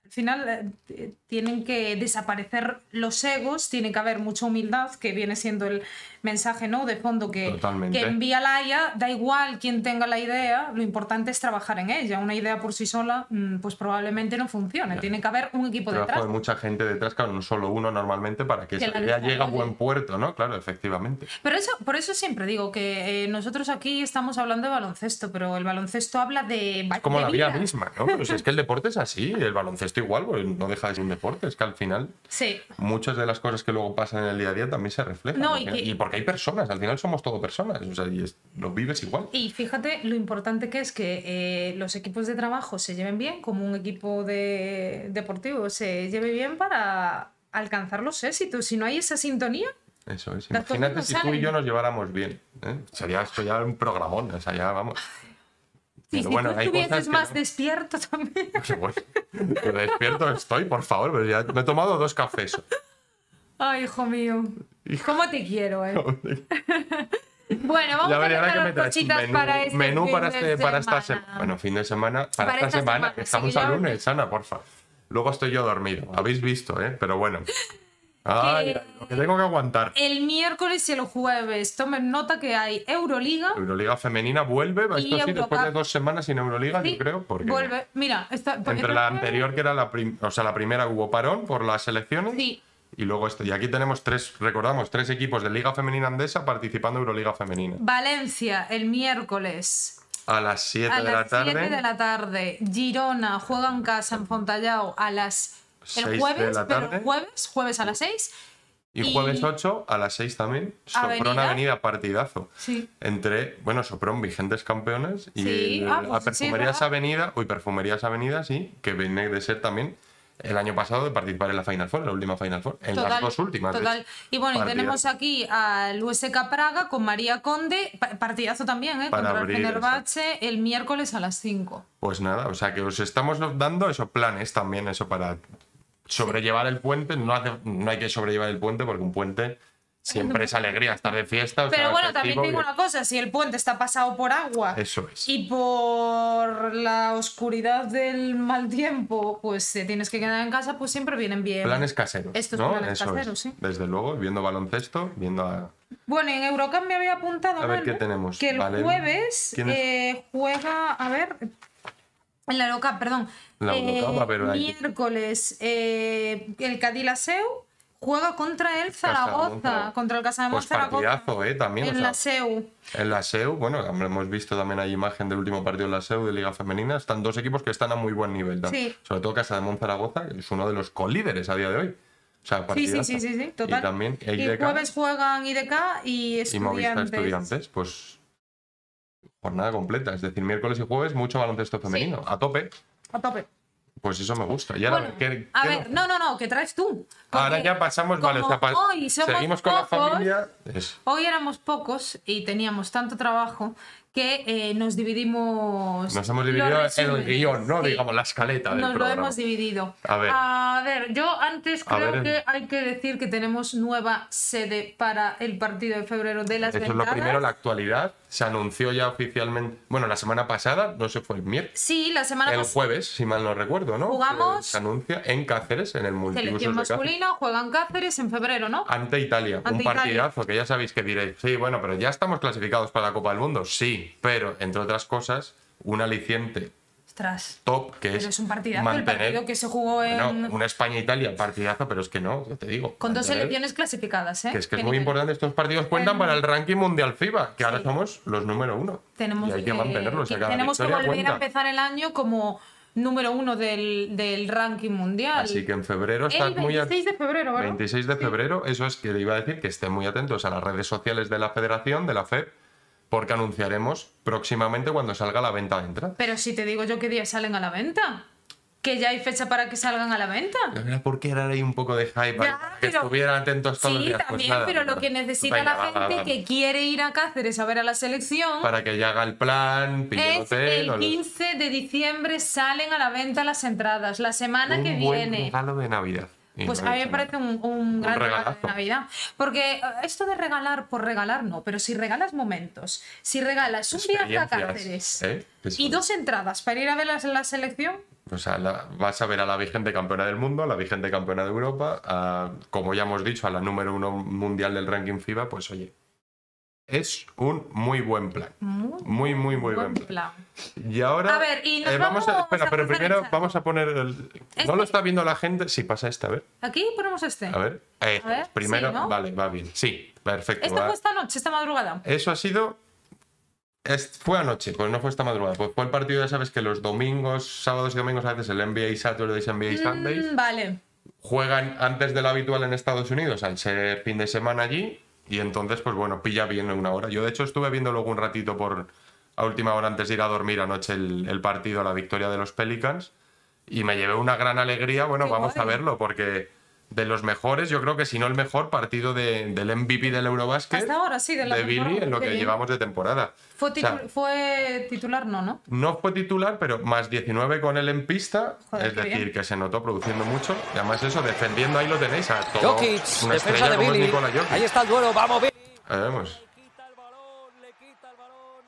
al final, eh, tienen que desaparecer los egos, tiene que haber mucha humildad, que viene siendo el mensaje ¿no? de fondo que, envía Laia, da igual quién tenga la idea, lo importante es trabajar en ella. Una idea por sí sola, mm, pues probablemente no funcione, Ya. tiene que haber un equipo Trabajo detrás. de mucha gente detrás, claro, no solo uno normalmente, para que Que esa la idea llegue a buen puerto, ¿no? Claro, efectivamente. Pero eso, por eso siempre digo que eh, nosotros aquí estamos hablando de baloncesto, pero el baloncesto habla de. Es como de la vida vida. misma, ¿no? Pues es que el deporte es así, el baloncesto igual, pues no deja de ser un deporte, es que al final Sí. muchas de las cosas que luego pasan en el día a día también se reflejan. No, y que- y porque hay personas, al final somos todo personas, o sea, y es- lo vives igual. Y fíjate lo importante que es que eh, los equipos de trabajo se lleven bien, como un equipo de deportivo se lleve bien para alcanzar los éxitos. Si no hay esa sintonía, Eso es. Imagínate si tú y yo nos lleváramos bien. ¿eh? Sería esto ya un programón, o sea, ya vamos. Pero si bueno, tú estuvieses más no. despierto también. Despierto estoy, por favor, pero ya me he tomado dos cafés. Ay, hijo mío. ¿Cómo te quiero, eh? Bueno, vamos Ya a dejar que me cositas menú, para este menú fin para, de este, esta semana. Bueno, fin de semana. Para, Para esta, esta semana, estamos sí, a ya- lunes, Ana, porfa. Luego estoy yo dormido. Habéis visto, ¿eh? Pero bueno. Ay, Que- lo que tengo que aguantar. El miércoles y el jueves, tomen nota que hay Euroliga. Euroliga femenina vuelve, esto después de dos semanas sin Euroliga, Sí, yo creo, porque Vuelve. Mira, está, entre la anterior, que era la, prim- o sea, la primera hubo parón por las elecciones, Sí, y luego esto. Y aquí tenemos tres, recordamos, tres equipos de Liga Femenina Andesa participando en Euroliga Femenina. Valencia el miércoles A las 7 a de la las tarde. 7 de la tarde. Girona juega en casa en Fontallao a las. El de jueves, pero jueves, jueves a las 6. Y Y- jueves 8 a las 6 también, Sopron Avenida. Avenida, partidazo. Sí. Entre, bueno, Sopron, vigentes campeones, y Sí, ah, pues sí, Perfumerías ¿verdad? Avenida, uy, Perfumerías Avenida, sí, que viene de ser también el año pasado de participar en la Final Four, en la última Final Four, en las dos últimas. Total. Y bueno, y tenemos aquí al USK Praga con María Conde, pa- partidazo también, ¿eh? Para Contra abrir, el Fenerbahce el miércoles a las 5. Pues nada, o sea que os estamos dando esos planes también, eso para sobrellevar el puente. No, hace- no hay que sobrellevar el puente porque un puente siempre es alegría, estar de fiesta. o Pero sea, bueno, también te digo una cosa, si el puente está pasado por agua Eso es. y por la oscuridad del mal tiempo, pues te tienes que quedar en casa, pues siempre vienen bien. Planes caseros. Estos ¿no? planes Eso caseros, es. sí. Desde luego, viendo baloncesto, viendo a. Bueno, en Eurocup me había apuntado A ver, ¿qué tenemos? que el Vale. jueves eh, juega, a ver, en la Eurocup, perdón, La Eurocup, ahí. miércoles eh, el Cadilaseu juega contra el Zaragoza, contra el Casademont Pues Zaragoza. ¿eh? También. o En sea, la SEU. En la SEU, bueno, hemos visto también hay imagen del último partido en la SEU de Liga Femenina. Están dos equipos que están a muy buen nivel. ¿no? Sí. Sobre todo Casa de Monzaragoza, que es uno de los colíderes a día de hoy. O sea, Sí, sí, sí, sí, sí, total. Y también Y jueves juegan IDK y y Movistar estudiantes. Estudiantes. Pues jornada completa. Es decir, miércoles y jueves mucho baloncesto femenino. A tope. A tope. Pues eso me gusta. Y ahora, Bueno, ¿qué- a qué ver, no? no, no, no, que traes tú. Ahora ya pasamos, vale, o sea, pa- hoy somos seguimos con la familia. Es- Hoy éramos pocos y teníamos tanto trabajo que eh, nos dividimos. Nos hemos dividido el guion, ¿no? Sí. Digamos, la escaleta del Nos lo hemos dividido. A ver. A ver, yo antes A creo ver, que hay que decir que tenemos nueva sede para el partido de febrero de las Eso es lo ventanas. primero, la actualidad. Se anunció ya oficialmente, bueno, la semana pasada, no sé, fue el miércoles, Sí, la semana el pasada. jueves, si mal no recuerdo, ¿no? Jugamos- Se anuncia en Cáceres, en el multiusos de Cáceres. masculina, juegan Cáceres en febrero, ¿no? Ante Italia, Ante un Italia. partidazo que ya sabéis que diréis, sí, bueno, pero ya estamos clasificados para la Copa del Mundo, sí, pero entre otras cosas, un aliciente Ostras. top que Pero es, es un partidazo mantener, el partido que se jugó en. una España-Italia, partidazo, pero es que no, te digo. con dos selecciones clasificadas, ¿eh? Que es que es ¿Qué muy nivel? importante, estos partidos cuentan para el ranking mundial FIBA, que ahora somos los número uno. Tenemos y hay que mantenerlos, cada tenemos que volver cuenta. a empezar el año como número uno del, del ranking mundial. Así que en febrero el estás muy 26 de febrero, ¿verdad? 26 de Sí. febrero, eso es que le iba a decir que estén muy atentos a las redes sociales de la federación, de la FED, porque anunciaremos próximamente cuando salga la venta de entrada. Pero si te digo yo qué día salen a la venta. Que ya hay fecha para que salgan a la venta. ¿Por qué era ahí un poco de hype? Ya, para que pero- estuvieran atentos todos los Sí, días? Pues también, nada, pero lo que necesita Venga, la gente va, va. que quiere ir a Cáceres a ver a la selección Para que ya haga el plan, pille el es hotel... el los- 15 de diciembre salen a la venta las entradas. La semana un que buen viene. regalo de Navidad. Pues a mí me parece un, un gran regalo de. Navidad. Porque eh, esto de regalar por regalar no, pero si regalas momentos, si regalas un viaje a Cáceres ¿eh? Y dos entradas para ir a ver la, la selección, O sea, la- vas a ver a la vigente campeona del mundo, a la vigente campeona de Europa, a, como ya hemos dicho, a la número uno mundial del ranking FIBA, pues oye, es un muy buen plan. muy, Muy, muy, buen plan. plan. Y ahora. A ver, y nos eh, vamos a. Espera, a pero primero vamos a poner el. Este- ¿No lo está viendo la gente? Sí, pasa este, a ver. Aquí ponemos este. A ver. Eh, A ver, primero, sí, ¿no? vale, va bien. Sí, perfecto. Esta va. fue esta noche, esta madrugada. Eso ha sido. es- fue anoche, pues no fue esta madrugada. Pues fue el partido, ya sabes que los domingos, sábados y domingos, a veces el NBA Saturdays, NBA Sundays, Mm, vale. juegan antes de lo habitual en Estados Unidos, al ser fin de semana allí. Y entonces, pues bueno, pilla bien en una hora. Yo, de hecho, estuve viendo luego un ratito por a última hora antes de ir a dormir anoche el, el partido, la victoria de los Pelicans. Y me llevé una gran alegría. Bueno, Qué vamos a verlo, porque de los mejores, yo creo que si no el mejor partido de- del MVP del Eurobasket. Hasta ahora sí, de la Billy temporada, en lo que llevamos de temporada. Fue, O sea, titu- fue titular, no, ¿no? no fue titular, pero más 19 con él en pista. Joder, es decir, bien. que se notó produciendo mucho. Y además eso, defendiendo ahí lo tenéis. A todo Jokic, una defensa de es Billy. Jokic. Ahí está el duelo, vamos Billy. Ahí vemos. Le quita el balón, le quita el balón.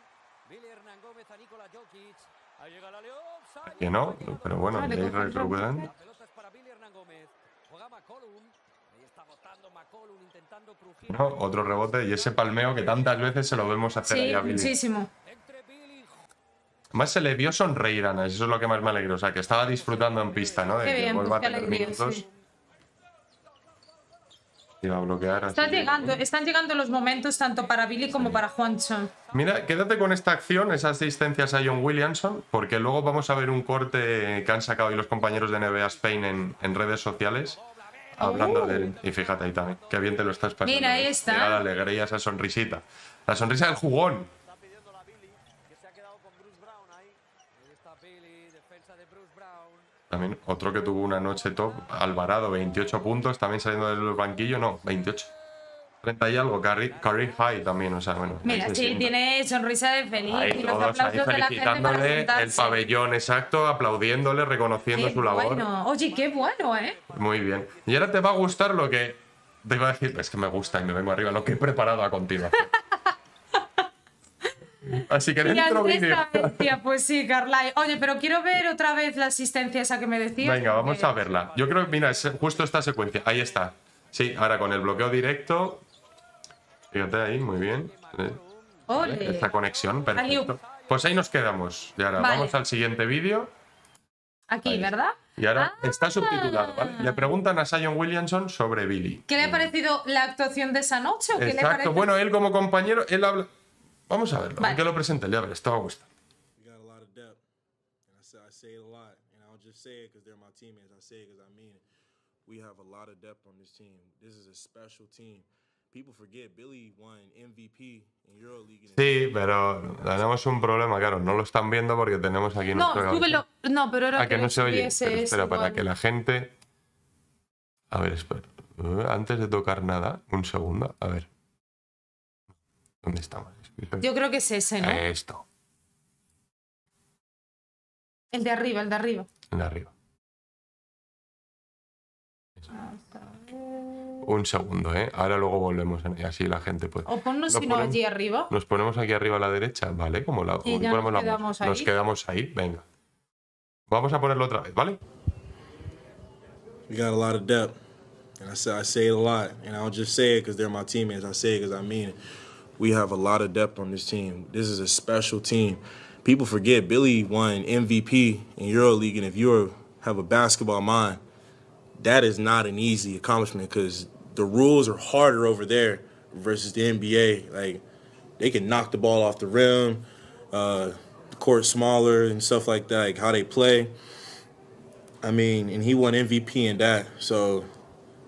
Billy Hernán Gómez a Nikola Jokic. Ahí llega la León. sale, Que no, falla. pero bueno, Vale, de ahí coge el recuperando. La pelota es para Billy Hernán Gómez. Juega McCollum. Ahí está botando McCollum intentando crujir. ¿No? Otro rebote y ese palmeo que tantas veces se lo vemos hacer Sí, a Billy. muchísimo. Más se le vio sonreír a Ana, eso es lo que más me alegró. O sea, que estaba disfrutando en pista, ¿no? De Qué que bien, vuelva pues a qué tener alegría, minutos. sí. Iba a bloquear. que- llegando, están llegando los momentos tanto para Billy como para Juancho. Mira, quédate con esta acción, esas asistencias a John Williamson, porque luego vamos a ver un corte que han sacado hoy los compañeros de NBA Spain en, en redes sociales. Hablando de él. Y fíjate ahí también, qué bien te lo estás pasando. Oh. Mira, ahí ¿eh? está. Mira la alegría, esa sonrisita. La sonrisa del jugón. Está pidiendo la Billy, que se ha quedado con Bruce Brown ahí. Ahí está Billy, defensa de Bruce Brown. También otro que tuvo una noche top, Alvarado, 28 puntos, también saliendo del banquillo, no, 28. 30 y algo, Curry High también, o sea, bueno. Mira, ahí sí, tiene sonrisa de feliz Ahí y los todos ahí aplausos de la gente para el pabellón exacto, aplaudiéndole, reconociendo Qué su labor. bueno. Oye, qué bueno, ¿eh? Muy bien. Y ahora te va a gustar lo que te iba a decir, es que me gusta y me vengo arriba, lo que he preparado a continuación. Así que dentro vídeo. pues sí, Carlai. Oye, pero quiero ver otra vez la asistencia esa que me decías. Venga, vamos a verla. Yo creo que, mira, es justo esta secuencia. Ahí está. Sí, ahora con el bloqueo directo. Fíjate ahí, muy bien. Eh, Ole. Esta conexión, perfecto. Pues ahí nos quedamos. Y ahora Vale. vamos al siguiente vídeo. Aquí, Ahí. ¿verdad? Y ahora Ah. está subtitulado, ¿vale? Le preguntan a Sion Williamson sobre Billy. ¿Qué le ha parecido la actuación de esa noche? ¿O qué le Exacto. parece? Bueno, él como compañero, él habla. Vamos a verlo. Vale. Que lo presente día, a ver, esto va a gustar. We got a lot of depth, and I say, I say it a lot, and I don't just say it because they're my teammates. I say it because I mean it. We have a lot of depth on this team. This is a special team. Sí, pero tenemos un problema, claro, no lo están viendo porque tenemos aquí No, nuestro. súbelo. No, pero era Ah, que no se oye. Pero espera, para que la gente. A ver, espera. Uh, Antes de tocar nada, un segundo. A ver. ¿Dónde estamos? Yo creo que es ese, ¿no? Esto, El de arriba, el de arriba. en de arriba. Un segundo, ¿eh? Ahora luego volvemos y así la gente puede. O ponnos si no allí arriba. Nos ponemos aquí arriba a la derecha, ¿vale? Como la, Y ya ponemos nos la- quedamos nos quedamos ahí, venga. Vamos a ponerlo otra vez, ¿vale? We got a lot of depth, and I say I say it a lot, and I don't just say it because they're my teammates. I say it because I mean it. We have a lot of depth on this team. This is a special team. People forget Billy won MVP in EuroLeague, and if you have a basketball mind, that is not an easy accomplishment because the rules are harder over there versus the NBA. Like they can knock the ball off the rim, uh, the court smaller and stuff like that. Like how they play. I mean, and he won MVP in that. So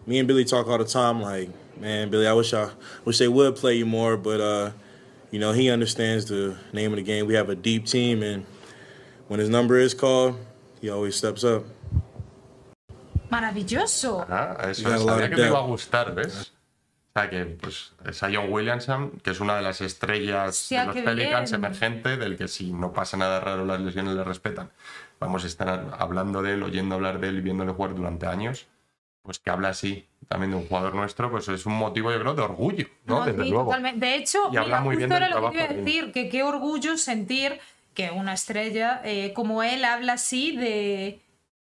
me and Billy talk all the time. Like, man, Billy, I wish I wish they would play you more, but uh, you know, he understands the name of the game. We have a deep team, and when his number is called, he always steps up. Maravilloso. Ah, eso es, sabía que te verdad. iba a gustar, ¿ves? O sea que, pues, Sion Williamson, que es una de las estrellas de los Pelicans bien. emergente, del que si no pasa nada raro las lesiones le respetan. Vamos a estar hablando de él, oyendo hablar de él y viéndole jugar durante años. Pues que habla así también de un jugador nuestro, pues es un motivo, yo creo, de orgullo, ¿no? No, Desde sí, luego. totalmente. De hecho, Y habla mira, muy justo bien era lo que iba a de- decir, que qué orgullo sentir que una estrella eh, como él habla así de,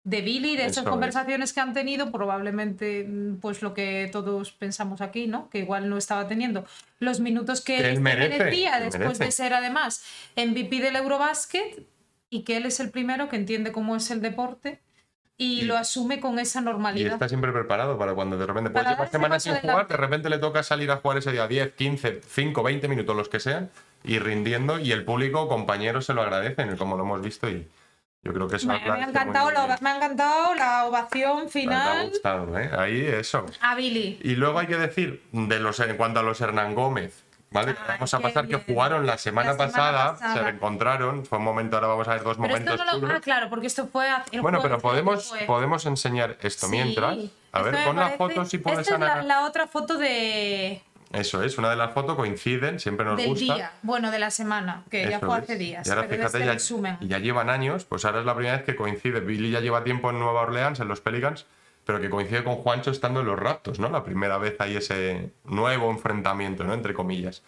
de Billy, de esas es. conversaciones que han tenido, probablemente mm, pues lo que todos pensamos aquí, ¿no? Que igual no estaba teniendo los minutos que, Que él merece, merecía que después merece. de ser además MVP del Eurobasket y que él es el primero que entiende cómo es el deporte y, Y- lo asume con esa Y normalidad. está siempre preparado para cuando de repente puedes llevar semanas sin jugar, de repente le toca salir a jugar ese día 10, 15, 5, 20 minutos, los que sean, y rindiendo, y el público, compañeros, se lo agradecen, como lo hemos visto, y yo creo que eso Me, me ha encantado la, me ha encantado la ovación Me ha final gustado, ¿eh? Ahí eso. a Billy. Y luego hay que decir, de los, en cuanto a los Hernán Gómez, ¿vale? Vamos a pasar que jugaron la semana, La semana pasada, pasada. se reencontraron, fue un momento, ahora vamos a ver dos Pero momentos esto no lo. chulos. Ah, claro, porque esto fue. el Bueno, pero podemos, fue. podemos enseñar esto Sí, mientras. A esto ver, pon la parece- foto si puedes, Esta es la, la otra foto de, Eso es, una de las fotos coinciden, siempre nos del gusta. día. Bueno, de la semana, que ya fue hace días. Y ahora pero fíjate, este ya, resumen. y ya llevan años, pues ahora es la primera vez que coincide. Billy ya lleva tiempo en Nueva Orleans, en los Pelicans, pero que coincide con Juancho estando en los Raptors, ¿no? La primera vez hay ese nuevo enfrentamiento, ¿no? Entre comillas.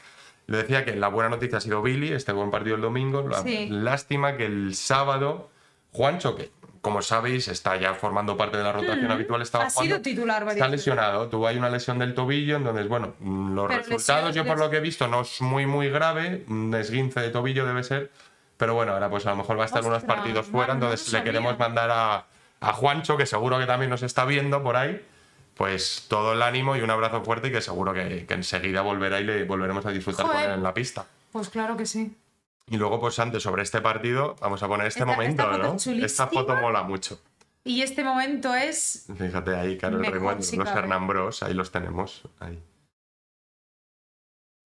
Le decía que la buena noticia ha sido Billy, este buen partido el domingo. Sí. lástima que el sábado, Juancho, que como sabéis está ya formando parte de la rotación habitual, estaba ha sido titular varias Está veces. lesionado, tuvo ahí una lesión del tobillo, entonces, bueno, mm, los Pero resultados, lesiones yo por lo que he visto, no es muy, muy grave, un esguince de tobillo debe ser, pero bueno, ahora pues a lo mejor va a estar unos partidos fuera, entonces le queremos mandar a, a Juancho, que seguro que también nos está viendo por ahí, pues todo el ánimo y un abrazo fuerte y que seguro que, que enseguida volverá y le volveremos a disfrutar con Joder. él en la pista. Pues claro que sí. Y luego, pues antes, sobre este partido, vamos a poner este Esta- momento, esta ¿no? chulísima. Esta foto mola mucho. Y este momento es. Fíjate ahí, claro, el Los. Hernán Bros, ahí los tenemos. Ahí.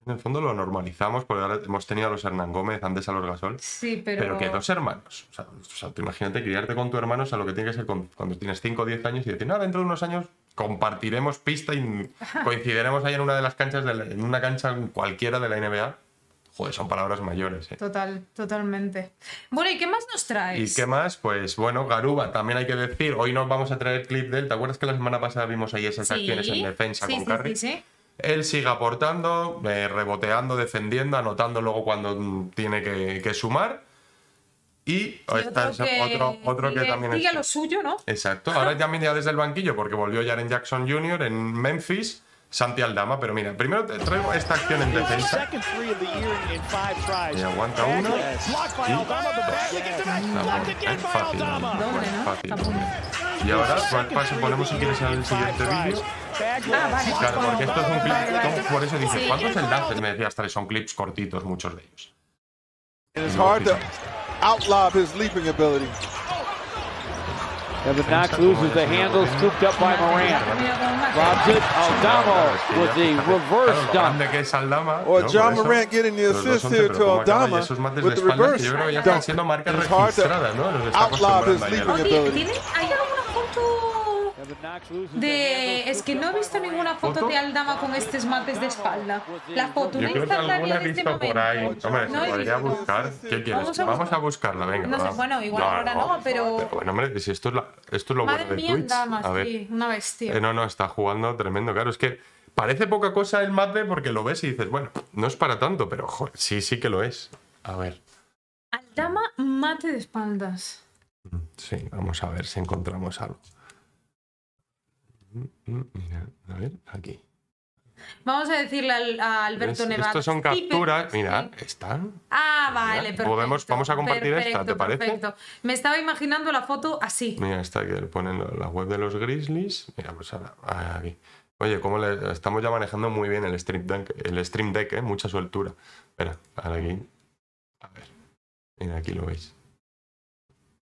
En el fondo lo normalizamos porque ahora hemos tenido a los Hernán Gómez, antes a los Gasol. Sí, pero. Pero que dos hermanos. O sea, o sea, tú imagínate criarte con tu hermano, o sea, lo que tiene que ser con- cuando tienes 5 o 10 años y decir, no, dentro de unos años compartiremos pista y coincidiremos ahí en una de las canchas, de la- en una cancha cualquiera de la NBA. Joder, son palabras mayores, ¿eh? Total, totalmente. Bueno, ¿y qué más nos traes? ¿Y qué más? Pues bueno, Garuba, también hay que decir, hoy nos vamos a traer clip de él. ¿Te acuerdas que la semana pasada vimos ahí esas Sí, acciones en defensa sí, con sí, Curry? sí, sí. Él sigue aportando, eh, reboteando, defendiendo, anotando luego cuando tiene que, que sumar. Y está otro, otro que sigue- también sigue es. lo suyo, ¿no? Exacto. Ahora también ya desde el banquillo, porque volvió Jaren Jackson Jr. en Memphis, Santi Aldama. Pero mira, primero te traigo esta acción en defensa. Y aguanta uno. Y- es fácil. ¿no? Fácil. Y ahora Second paso, three ponemos si quieres el siguiente vídeo. Ah. Claro, porque esto es un clip, Vale, vale. por eso dices. ¿cuántos enlaces? Me decías, tres, son clips cortitos, muchos de ellos. Outlob his leaping ability. Evan Knox loses the handle, scooped up by Morant. Robs it, Aldama with the reverse Claro, lo dunk. grande que es Aldama. Or ¿no? John Por eso, Morant getting the los dos assist once, here pero to como acaba, y Aldama esos mates with de the espalda, que reverse yo creo que ya están dunk. siendo marcas It's hard to registradas, ¿no? Los está outlob his acostumbrando ahí a- leaping Oye, ability. ¿Tiene, ¿hay alguna foto Evan Knox loses the de... Es que no he visto ninguna foto ¿Foto? de Aldama con estos mates de espalda. La foto, Yo creo que alguna he de este visto por ahí. Hombre, No se podría visto. buscar. ¿Qué quieres? Vamos a Vamos a buscarla, venga. No sé, bueno, igual ahora no, pero- bueno, hombre, si esto es, la- esto es lo Madre bueno de mía, Twitch. Aldama, A ver. sí, una bestia. Eh, no, no, está jugando tremendo. Claro, es que parece poca cosa el mate porque lo ves y dices, bueno, no es para tanto, pero joder, sí, sí que lo es. A ver. Aldama mate de espaldas. Sí, vamos a ver si encontramos algo. Mm, mm, Mira, a ver, aquí. Vamos a decirle al- a Alberto. Nevada. Estos son capturas. Mira, están. Ah, Mira, vale, perfecto. podemos- vamos a compartir esta, ¿te parece? Perfecto. Me estaba imaginando la foto así. Mira, está que ponen la- la web de los Grizzlies. Mira, pues ahora, aquí. Oye, cómo le estamos ya manejando muy bien el Stream Deck, el Stream Deck, ¿eh? Mucha soltura. Espera, ahora aquí. A ver. Mira, aquí lo veis.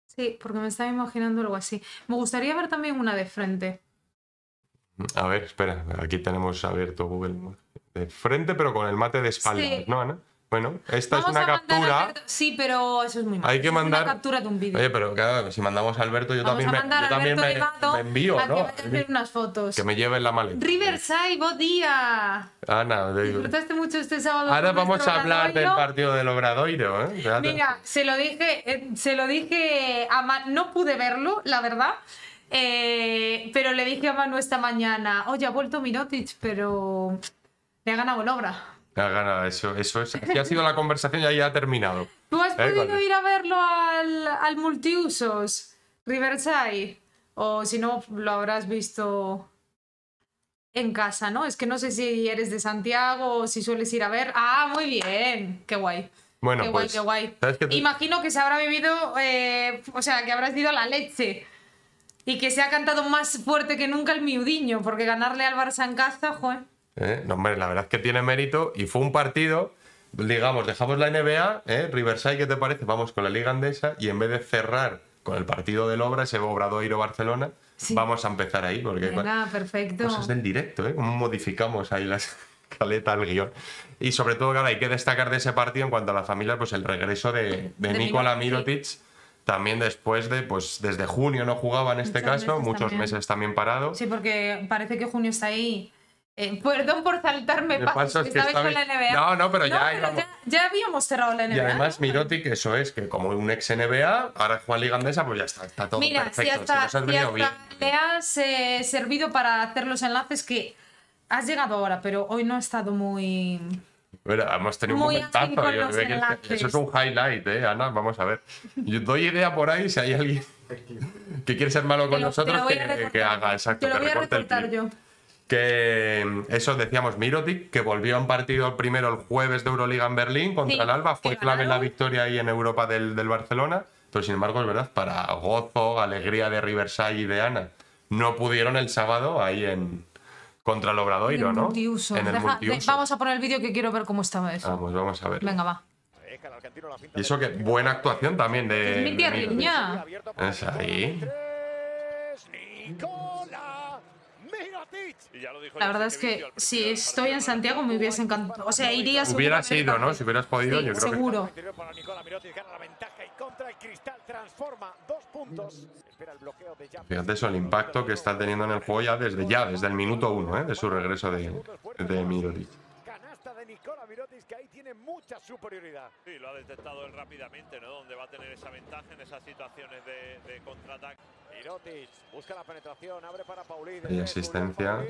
Sí, porque me estaba imaginando algo así. Me gustaría ver también una de frente. A ver, espera, aquí tenemos abierto Google de frente, pero con el mate de espaldas, Sí. ¿no, Ana? Bueno, esta Vamos es una mandar captura. Alberto- Sí, pero eso es muy malo. Hay que Eso es mandar- una captura de un vídeo. Oye, pero claro, si mandamos a Alberto, yo Vamos también, me, mandar yo también me, me envío, a ¿no? que hacer unas fotos. Que me lleve en la maleta. Riverside, buen día. Ana, de- Disfrutaste mucho este sábado. ahora vamos a hablar del Obradoiro? partido del Obradoiro, ¿eh? Mira, se lo dije, eh, se lo dije a Ma- no pude verlo, la verdad. Eh, pero le dije a Manu esta mañana, oye, ha vuelto Mirotic, pero le ha ganado el obra. Ha ganado, eso, eso es. Así ha sido la conversación y ahí ha terminado. ¿Tú has Eh, podido vale. ir a verlo al, al multiusos, Riverside? O si no, lo habrás visto en casa, ¿no? Es que no sé si eres de Santiago o si sueles ir a ver. Ah, muy bien, qué guay. Bueno, qué pues. guay, qué guay. ¿sabes qué te- Imagino que se habrá vivido, eh, o sea, que habrás ido a la leche. Y que se ha cantado más fuerte que nunca el miudiño, porque ganarle al Barça en casa, joder. ¿eh? No, hombre, la verdad es que tiene mérito y fue un partido, digamos, dejamos la NBA, ¿eh? Riverside, ¿qué te parece? Vamos con la Liga Andesa y en vez de cerrar con el partido del Obra, ese Obradoiro Barcelona, Sí. vamos a empezar ahí, porque Venga, perfecto. cosas del directo, ¿eh? Cómo modificamos ahí la escaleta, el guion. Y sobre todo, claro, hay que destacar de ese partido en cuanto a la familia, pues el regreso de, de De Nikola Mirotic. Mirotic. También después de, pues desde junio no jugaba en este Muchas caso, veces muchos también. meses también parado. Sí, porque parece que junio está ahí. Eh, perdón por saltarme Me pasos, que estaba- con la NBA. No, no, pero ya íbamos- ya, ya habíamos cerrado la NBA. Y además Mirotic, eso es, que como un ex NBA, ahora juega Liga Andesa, pues ya está, está todo Mira, perfecto. si hasta, si venido hasta bien. le has eh, servido para hacer los enlaces que has llegado ahora, pero hoy no ha estado muy... Bueno, hemos tenido Muy un momentazo. yo creo que eso es un highlight, ¿eh, Ana? Vamos a ver. Yo doy idea por ahí si hay alguien que quiere ser malo con lo- nosotros que, que haga, exacto, Te lo voy a recortar yo. Que mm, eso decíamos, Mirotic, que volvió a un partido primero el jueves de Euroliga en Berlín contra Sí, el Alba, fue clave en la victoria ahí en Europa del, del Barcelona, pero sin embargo es verdad, para gozo, alegría de Riverside y de Ana, no pudieron el sábado ahí en contra el Obradoiro, el ¿no? multiuso. En el Deja- de- multiuso. vamos a poner el vídeo que quiero ver cómo estaba eso. Vamos, vamos a ver. Venga, va. Y eso que buena actuación también de. Es mi de tierriña. Es ahí. La verdad es que si estoy en. Santiago me hubiese encantado. O sea, iría Hubieras ido, ¿no? Si hubieras podido, Sí, yo creo que. seguro. Y Fíjate eso, el impacto que está teniendo en el juego ya desde ya, desde el minuto uno, ¿eh? de su regreso de, de Mirotic. Canasta de Nicola Mirotic que ahí tiene mucha superioridad. Sí, lo ha detectado él rápidamente, ¿no? Donde va a tener esa ventaja en esas situaciones de, de contraataque. Mirotic busca la penetración, abre para Paulí. Hay asistencia.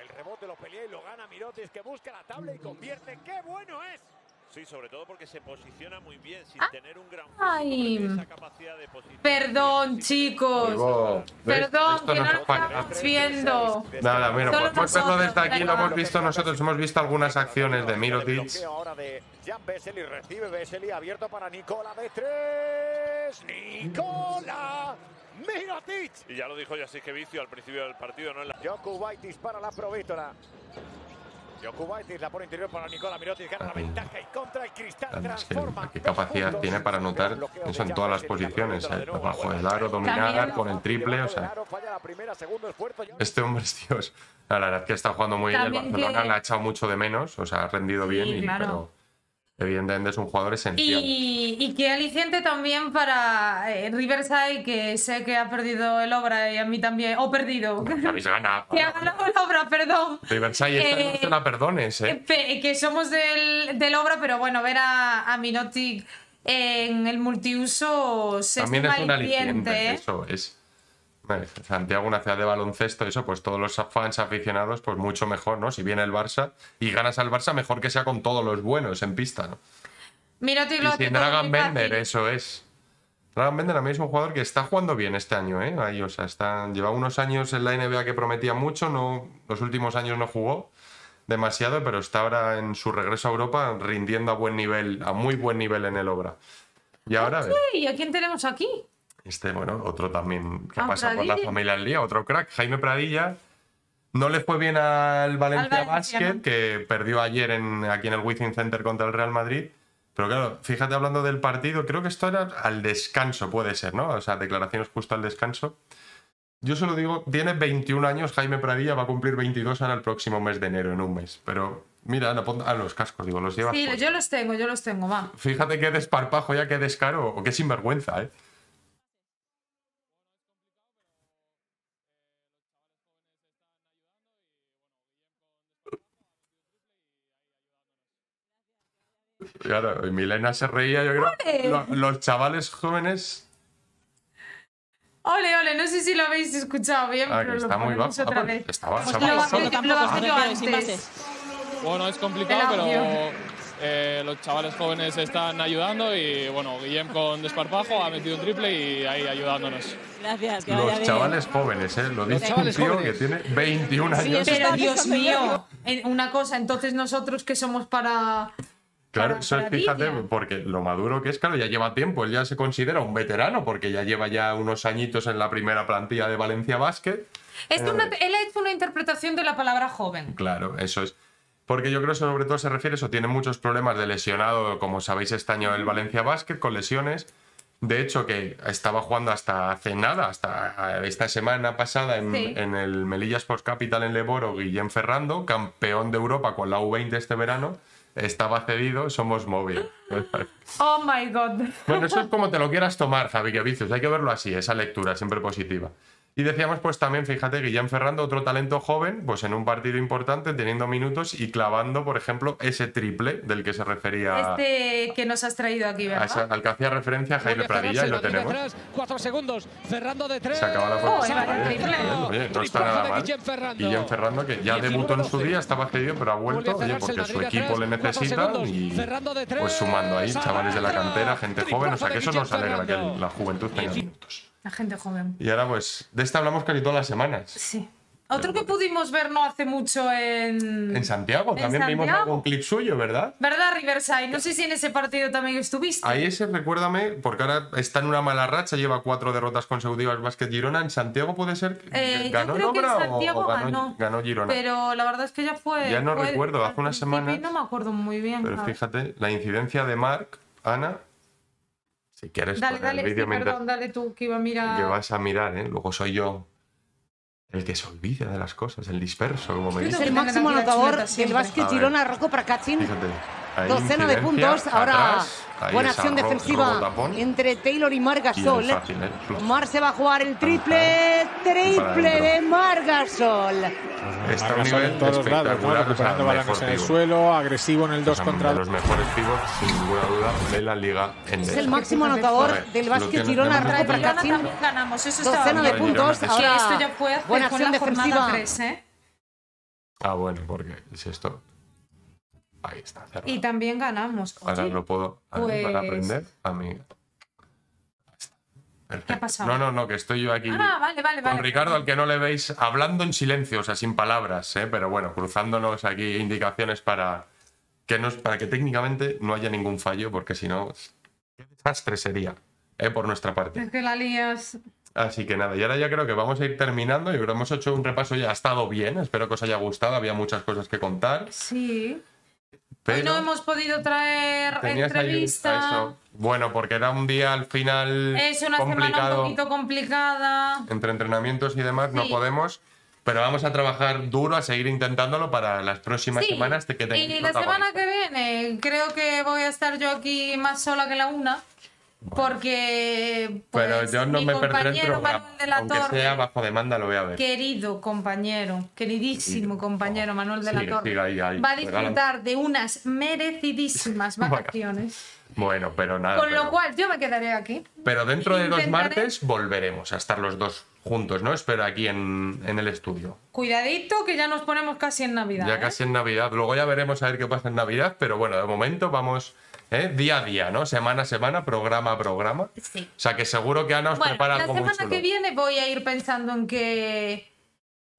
El rebote lo pelea y lo gana Mirotic que busca la tabla y convierte. ¡Qué bueno es! Sí, sobre todo porque se posiciona muy bien sin tener un gran físico, Ah. Ay. esa capacidad de posicionar Perdón, bien, chicos. Digo. Perdón, Esto que no lo estamos viendo. Nada, mira, Solo podemos verlo desde aquí, lo hemos visto nosotros, hemos visto algunas acciones de Mirotic. Ahora de Jan Vesely, recibe Vesely, abierto para Nicola de tres. ¡Nicola! ¡Mirotic! Y ya lo dijo que Vicio al principio del partido, ¿no? Jokubaitis para la Provítola. Jokubaitis la pone interior para Nicola Mirotic, gana la ventaja y contra el cristal es transforma. qué capacidad tiene para anotar eso en todas las posiciones, ¿eh? bajo el aro, dominar, con el triple, o sea, este hombre, Dios, la verdad que está jugando muy bien, el Barcelona que- le ha echado mucho de menos, o sea, ha rendido Sí, bien, y- claro. pero evidentemente es un jugador esencial. Y, y qué aliciente también para eh, Riverside, que sé que ha perdido el obra y a mí también. O perdido. Que habéis ganado. que ha ganado el obra, perdón. Riverside, esta Eh, no te la perdones, Eh, Que somos del, del obra, pero bueno, ver a, a Minotic en el multiuso se También es un aliciente, aliciente, ¿eh? eso es. Santiago, una ciudad de baloncesto, eso, pues todos los fans aficionados, pues mucho mejor, ¿no? Si viene el Barça y ganas al Barça, mejor que sea con todos los buenos en pista, ¿no? Minotic Y lo sin fácil. Bender, eso es. Dragan Bender a mí es un jugador que está jugando bien este año, ¿eh? Ahí, o sea, está, lleva unos años en la NBA que prometía mucho, no, los últimos años no jugó demasiado, pero está ahora en su regreso a Europa rindiendo a buen nivel, a muy buen nivel en el obra. Y ahora, ¿Y a quién tenemos aquí? Este, bueno, otro también que Ah, pasa por la Pradilla. familia al día, otro crack, Jaime Pradilla. No le fue bien al Valencia Al Valencia, Basket, ¿no? que perdió ayer en, aquí en el Wizzing Center contra el Real Madrid. Pero claro, fíjate hablando del partido, creo que esto era al descanso, puede ser, ¿no? O sea, declaraciones justo al descanso. Yo solo digo, tiene 21 años, Jaime Pradilla va a cumplir 22 ahora el próximo mes de enero, en un mes. Pero mira, no, pon- ah, los cascos, digo, los llevas. Sí, puestos. yo los tengo, yo los tengo, va. Fíjate qué desparpajo ya, qué descaro, o qué sinvergüenza, ¿eh? Claro, y Milena se reía, yo creo. ¡Ole! Lo- Los chavales jóvenes. Ole, ole, no sé si lo habéis escuchado bien, Ah, pero que lo está muy bajo. otra Ah, vez. estaba- Pues estaba lo bajo yo antes. bases. Bueno, es complicado, pero eh, los chavales jóvenes están ayudando y bueno, Guillem con desparpajo ha metido un triple y ahí ayudándonos. Gracias, que vaya Los bien. chavales jóvenes, ¿eh? Lo dice un tío jóvenes. que tiene 21 Sí, años. Pero está Dios mío, eh, una cosa, entonces nosotros que somos para... Claro, para eso es, fíjate, porque lo maduro que es, claro, ya lleva tiempo, él ya se considera un veterano, porque ya lleva ya unos añitos en la primera plantilla de Valencia Basket. Es Eh. una- él ha hecho una interpretación de la palabra joven. Claro, eso es. Porque yo creo que sobre todo se refiere a eso, tiene muchos problemas de lesionado, como sabéis, este año el Valencia Basket, con lesiones. De hecho, que estaba jugando hasta hace nada, hasta esta semana pasada en, Sí. en el Melilla Sports Capital en Leboro, Guillem Ferrando, campeón de Europa con la U20 este verano, estaba cedido, somos móvil. Oh my god. Bueno, eso es como te lo quieras tomar, Javi, que vicios. Hay que verlo así, esa lectura, siempre positiva. Y decíamos, pues también, fíjate, Guillem Ferrando, otro talento joven, pues en un partido importante, teniendo minutos y clavando, por ejemplo, ese triple del que se refería Este que nos has traído aquí, a esa- ¿verdad? al que hacía referencia Jaime Pradilla, y lo tenemos. Cuatro segundos, cerrando de tres. Se acaba la Oh, Oye, oye, no está nada mal. Guillem Ferrando. Guillem Ferrando, que ya debutó en su día, estaba cedido, pero ha vuelto, oye, porque su equipo le necesita y pues sumando ahí chavales de la cantera, gente joven, o sea que eso nos alegra que la juventud tenga minutos. La gente joven. Y ahora pues, de esta hablamos casi todas las semanas. Sí. Otro que pudimos ver no hace mucho en... En Santiago, también vimos Santiago. algún clip suyo, ¿verdad? ¿Verdad, Riverside? No sé si en ese partido también estuviste. Ahí ese, recuérdame, porque ahora está en una mala racha, lleva cuatro derrotas consecutivas Basket Girona. ¿En Santiago puede ser? Eh, ¿Ganó creo que en Obra o- Santiago o ganó, ganó, ganó Girona? Pero la verdad es que ya fue. Ya no fue recuerdo, hace unas semanas. No me acuerdo muy bien. Pero fíjate, la incidencia de Mark, Ana, si quieres Dale, dale, el vídeo sí, mientras perdón, dale tú que iba a mirar. que vas a mirar, ¿eh? luego soy yo El que se olvida de las cosas, el disperso, como me Yo Es dice. el máximo anotador del básquet. Girona, Rocco Pracachin. Fíjate. Docena de puntos. Ahora atrás, buena acción ro- defensiva entre Taylor y Margasol. Flo. Marce va a jugar el triple. Triple de Margasol. Está un nivel en todos lados, recuperando balones en el suelo, agresivo en el 2 O sea, contra de los mejores pivots, sin ninguna duda, de la liga en Es el máximo anotador del básquet Girona, ganamos, eso estaba Docena de puntos. Ahora buena acción defensiva. 3, ¿eh? Ah, bueno, porque es esto. Ahí está, cerrado. Y también ganamos. Ahora Oye, lo puedo a ver, para pues- aprender a mí. Perfecto. ¿Qué ha pasado? No, no, no, que estoy yo aquí Ah, vale, vale, con vale. Ricardo, al que no le veis, hablando en silencio, o sea, sin palabras, ¿eh? pero bueno, cruzándonos aquí indicaciones para que, nos, para que técnicamente no haya ningún fallo, porque si no, qué desastre sería ¿eh? por nuestra parte. Es que la lías. Así que nada, y ahora ya creo que vamos a ir terminando. Yo creo que hemos hecho un repaso ya, ha estado bien, espero que os haya gustado, había muchas cosas que contar. Sí. Pero Hoy no hemos podido traer ahí entrevista. a eso. Bueno, porque era un día al final Es una semana un poquito complicada. entre entrenamientos y demás, no podemos. Pero vamos a trabajar duro, a seguir intentándolo para las próximas Sí, semanas que Y la semana que viene creo que voy a estar yo aquí más sola que la una. Porque Pero pues, yo no mi me compañero programa. Manuel de la Aunque Torre, sea bajo demanda, lo voy a ver. querido compañero, queridísimo compañero Manuel de la Torre, sigue ahí, ahí, va a disfrutar de unas merecidísimas vacaciones. Bueno, pero nada. Con pero- lo cual yo me quedaré aquí. Pero dentro de dos martes volveremos a estar los dos juntos, ¿no? Espero aquí en, en el estudio. Cuidadito que ya nos ponemos casi en Navidad. Ya ¿eh? casi en Navidad. Luego ya veremos a ver qué pasa en Navidad, pero bueno, de momento vamos ¿eh? día a día, ¿no? Semana a semana, programa a programa. Sí. O sea que seguro que Ana os Bueno, prepara la algo muy semana chulo. que viene voy a ir pensando en qué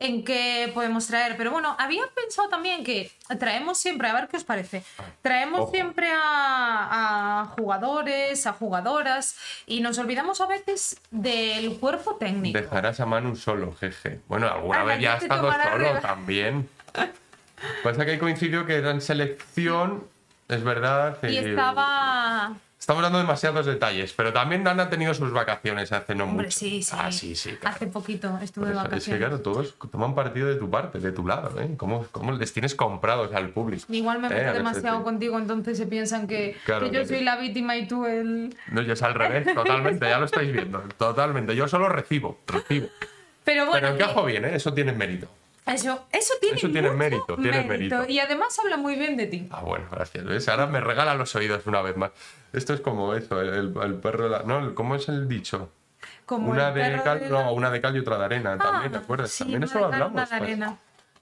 en qué podemos traer, pero bueno, había pensado también que traemos siempre, a ver qué os parece, traemos Ojo. siempre a, a jugadores, a jugadoras y nos olvidamos a veces del cuerpo técnico. Dejarás a Manu solo, jeje. Bueno, alguna vez ya ha estado solo reba. también. Pasa que coincidió que era en selección, es verdad. Y estaba... Estamos dando demasiados detalles, pero también Ana ha tenido sus vacaciones hace no Hombre, mucho. sí, sí. Ah, sí, sí. claro. Hace poquito estuve de eso, es que vacaciones. claro, todos toman partido de tu parte, de tu lado, ¿eh? ¿Cómo, cómo les tienes comprados al público? Igual me Eh, meto demasiado contigo, entonces se piensan que, Claro, que yo que- soy la víctima y tú el... No, yo es al revés, totalmente, ya lo estáis viendo, totalmente. Yo solo recibo, recibo. Pero bueno, Pero encajo bien, ¿eh? Eso tiene mérito. Eso, eso tiene, Eso tiene mérito, tiene mérito. Y además habla muy bien de ti. Ah, bueno, gracias. ¿Ves? Ahora me regala los oídos una vez más. Esto es como eso, el, el- el perro de la... No, ¿cómo es el dicho? Como una de cal, de no, una de cal y otra de arena también, ¿te Ah, acuerdas? sí, también eso lo hablamos. una de pues.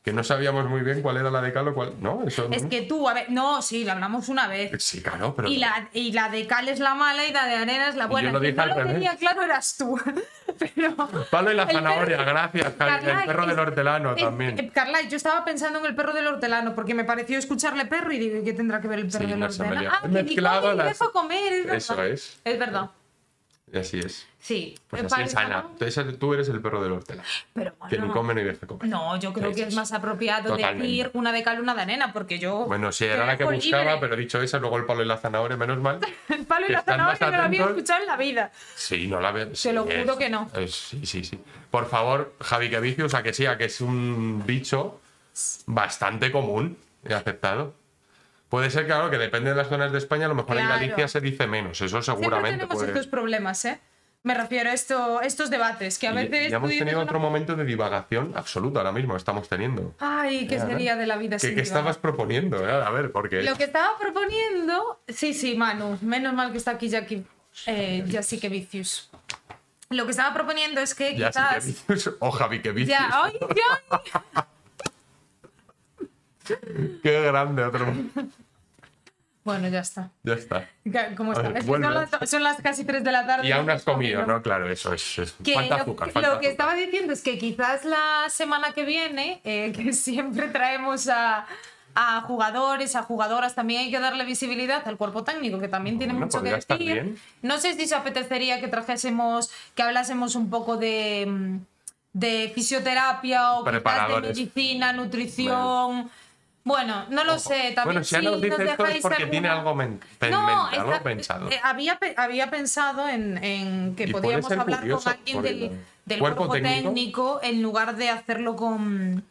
Que no sabíamos muy bien cuál era la de cal o cuál... No, eso... Es que tú, a ver, no, sí, lo hablamos una vez. Sí, claro, pero... Y la, y la de cal es la mala y la de arena es la buena. yo lo dije no al lo tenía claro eras tú. Pero. Palo y la el perro- zanahoria, gracias, Javi. El perro es- del hortelano es- también. Carlay, yo estaba pensando en el perro del hortelano porque me pareció escucharle perro y digo, ¿y ¿qué tendrá que ver el perro Sí, del no hortelano? Ah, que mezclado "Ay, las- dejo comer, es verdad. Eso es. Es verdad. Y así es. Sí. Pues me así es, Ana. tú eres el perro del hortelano. Pero Que ni bueno. come ni deja comer. No, yo creo que es más apropiado Totalmente. decir una de cal y una de arena, porque yo. Bueno, sí, era la que buscaba, libre. pero dicho esa, luego el palo y la zanahoria, menos mal. El palo y la zanahoria no lo había escuchado en la vida. Sí, no la veo. Te lo juro que no. sí, sí, sí. Por favor, Javi que vicio, o sea que sí, a que es un bicho bastante común y aceptado. Puede ser, claro, que depende de las zonas de España, a lo mejor en Claro. Galicia se dice menos, eso Siempre seguramente. tenemos puede- estos problemas, ¿eh? Me refiero a esto, estos debates que a veces. y hemos tú dices tenido una- otro momento de divagación absoluta ahora mismo, estamos teniendo. Ay, ¿qué sería de la vida ¿Qué, sin qué divagar? estabas proponiendo? eh? A ver, porque... Lo que estaba proponiendo. Sí, sí, Manu. Menos mal que está aquí Jackie. Eh, ya sí que vicious. Lo que estaba proponiendo es que Ya sí quizás. que vicios. O Javi que vicios. Ya, ay, ya. Qué grande, otro. Bueno, ya está. Ya está. Ca- ¿Cómo A está? ver, son, las, son las casi 3 de la tarde. Y aún no has comido, ¿no? Claro, eso es. es- Que falta lo- azúcar, lo, falta que azúcar. estaba diciendo es que quizás la semana que viene, eh, que siempre traemos a, a jugadores, a jugadoras, también hay que darle visibilidad al cuerpo técnico, que también tiene mucho que decir. No sé si os apetecería que trajésemos, que hablásemos un poco de, mm, de fisioterapia o de medicina, nutrición. Bueno, no lo sé. También Bueno, si Ana si os dice nos esto es porque alguna- tiene algo, men- pen- no, mente, algo pensado. eh, había, había pensado en, en que podíamos hablar con alguien del, del Cuerpo cuerpo, técnico. técnico. en lugar de hacerlo con...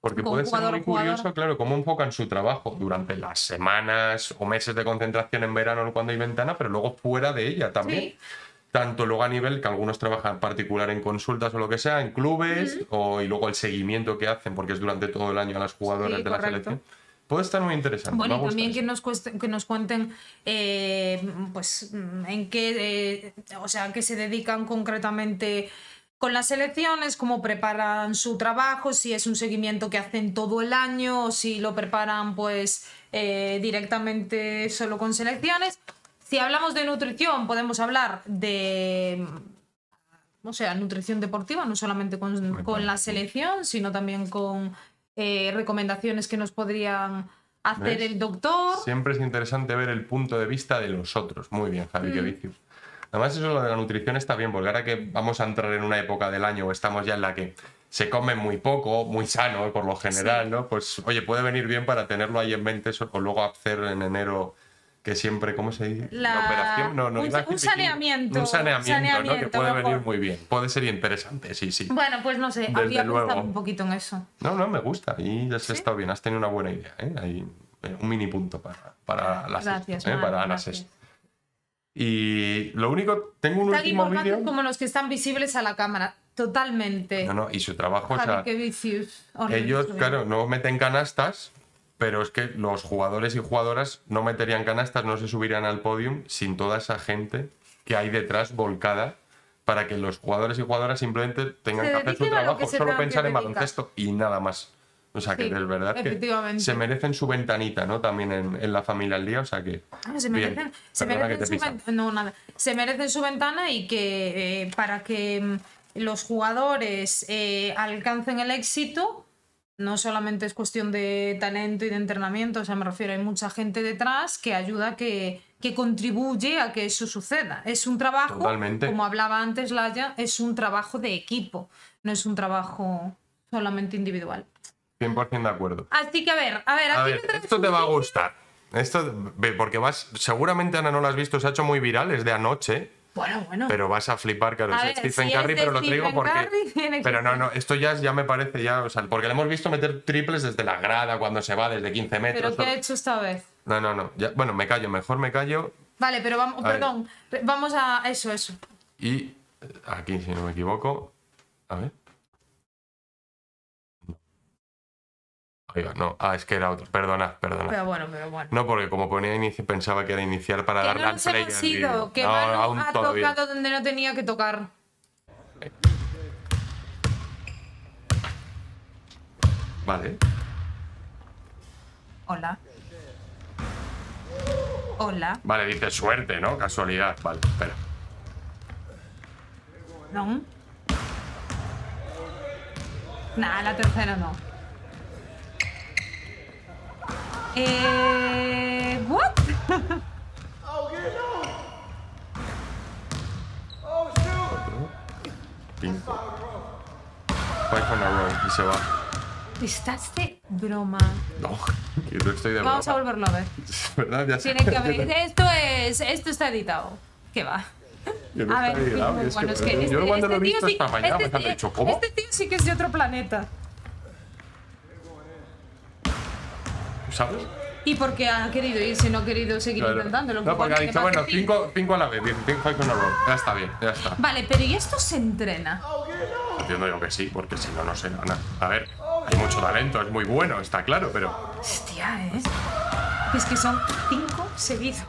Porque puede ser muy jugador. curioso, claro, cómo enfocan su trabajo durante las semanas o meses de concentración en verano cuando hay ventana, pero luego fuera de ella también. Sí. Tanto luego a nivel que algunos trabajan en particular en consultas o lo que sea, en clubes, o, y luego el seguimiento que hacen, porque es durante todo el año a las jugadoras Sí, de la selección. Puede estar muy interesante. Bueno, y también que nos, cueste- que nos cuenten, eh, pues, en qué, eh, o sea, qué se dedican concretamente con las selecciones, cómo preparan su trabajo, si es un seguimiento que hacen todo el año o si lo preparan, pues, eh, directamente solo con selecciones. Si hablamos de nutrición, podemos hablar de, o sea, nutrición deportiva, no solamente con, con la selección, sino también con eh, recomendaciones que nos podrían hacer ¿Ves? el doctor. Siempre es interesante ver el punto de vista de los otros. Muy bien, Javi, Mm. qué vicios. Además, eso lo de la nutrición está bien, porque ahora que vamos a entrar en una época del año o estamos ya en la que se come muy poco, muy sano por lo general, ¿no? Pues, oye, puede venir bien para tenerlo ahí en mente eso, o luego hacer en enero que siempre, ¿cómo se dice? La- operación, no, no, un- iba a decir un saneamiento, Un saneamiento, ¿no? Que saneamiento, puede mejor. venir muy bien. Puede ser interesante, sí, sí. Bueno, pues no sé, Desde pensado luego. un poquito en eso. No, no, me gusta. Y has estado bien, has tenido una buena idea. ¿eh? Hay eh, un mini punto para, para las Gracias, ¿eh? Manu, para Ana. Y lo único, tengo un Tan último vídeo. como los que están visibles a la cámara. Totalmente. No, no, y su trabajo, o Javi, sea, qué vicios. Ellos, horrible. claro, no meten canastas, pero es que los jugadores y jugadoras no meterían canastas, no se subirían al podium sin toda esa gente que hay detrás volcada para que los jugadores y jugadoras simplemente tengan Se que hacer su trabajo, solo pensar en baloncesto y nada más. O sea, que Sí, es verdad que se merecen su ventanita, ¿no? También en, en la familia al día, o sea que... Ah, se bien. merecen, se su pisa. ven- no, nada. Se merecen su ventana y que eh, para que mm, los jugadores eh, alcancen el éxito, no solamente es cuestión de talento y de entrenamiento, o sea, me refiero, hay mucha gente detrás que ayuda, que, que contribuye a que eso suceda. Es un trabajo, Totalmente. como hablaba antes Laia, es un trabajo de equipo, no es un trabajo solamente individual. 100% de acuerdo. Así que a ver, a ver, A aquí ver, me esto te va a gustar. Esto, ve, porque vas, seguramente Ana no lo has visto, se ha hecho muy viral, es de anoche, Bueno, bueno. pero vas a flipar, claro, A es ver, Stephen si Curry, es de pero lo traigo porque... Pero no, no, esto ya, ya me parece ya, o sea, porque le hemos visto meter triples desde la grada cuando se va desde 15 metros. ¿Pero qué ha hecho esta vez? No, no, no, ya- bueno, me callo, mejor me callo Vale, pero vamos, A perdón, vamos a eso, eso. y eh, aquí, si no me equivoco, a ver. No, ah, es que era otro, perdona, perdona. Pero bueno, pero bueno. No, porque como ponía inicio, pensaba que era iniciar para darle no al play hemos ido, que No, aún ha todo bien. tocado donde no tenía que tocar. Vale. Hola. Hola. Vale, dice suerte, ¿no? Casualidad. Vale, espera. ¿No? Nah, la tercera no. Eh. ¿What? Cinco. Five on a row y se va. Estás de broma. No, yo estoy de Vamos a broma. volverlo a ver. Verdad, ya. Tiene que haber. Esto es. Esto está editado. ¿Qué va? Yo no A ver, editado, es que bueno, es que yo este- cuando lo he este visto sí- esta mañana este me han dicho, ¿cómo? Este tío sí que es de otro planeta. ¿Sabes? Y porque ha querido irse, no ha querido seguir Claro. intentándolo. No, porque ha que dicho, bueno, que- cinco, cinco a la vez, cinco a row. Ya está bien, ya está. Vale, pero ¿y esto se entrena? Entiendo yo que sí, porque si no, no sé nada. A ver, hay mucho talento, es muy bueno, está claro, pero Hostia, ¿eh? Es que son cinco seguidos.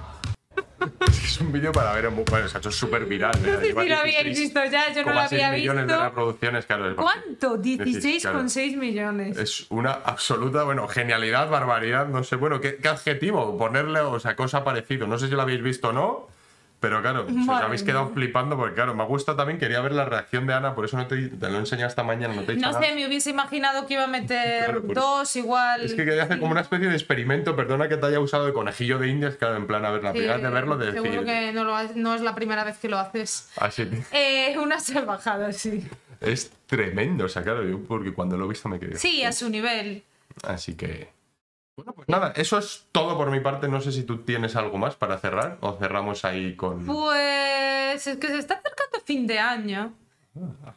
es un vídeo para ver en bueno, se ha hecho súper viral. No sé si lo había visto ya, yo no lo había millones de visto. reproducciones, claro. ¿Cuánto? Decís, claro. 16,6 millones. Es una absoluta, bueno, genialidad, barbaridad, no sé, bueno, ¿qué, qué adjetivo ponerle, o sea, cosa parecido. No sé si lo habéis visto o no, pero claro, os habéis quedado flipando, porque claro, me ha gustado también, quería ver la reacción de Ana, por eso no te, te lo he enseñado esta mañana, no te he No nada. sé, me hubiese imaginado que iba a meter Claro, dos igual. Es que quería hacer como una especie de experimento, perdona que te haya usado de conejillo de indias, claro, en plan, a ver, la Sí, primera vez de verlo, de Seguro decir, que no, lo ha- no es la primera vez que lo haces. así, Eh, una salvajada, sí. es tremendo, o sea, claro, yo porque cuando lo he visto me quedé. Sí, a su nivel. Así que. Bueno, pues nada, eso es todo por mi parte. No sé si tú tienes algo más para cerrar o cerramos ahí con. Pues es que se está acercando fin de año.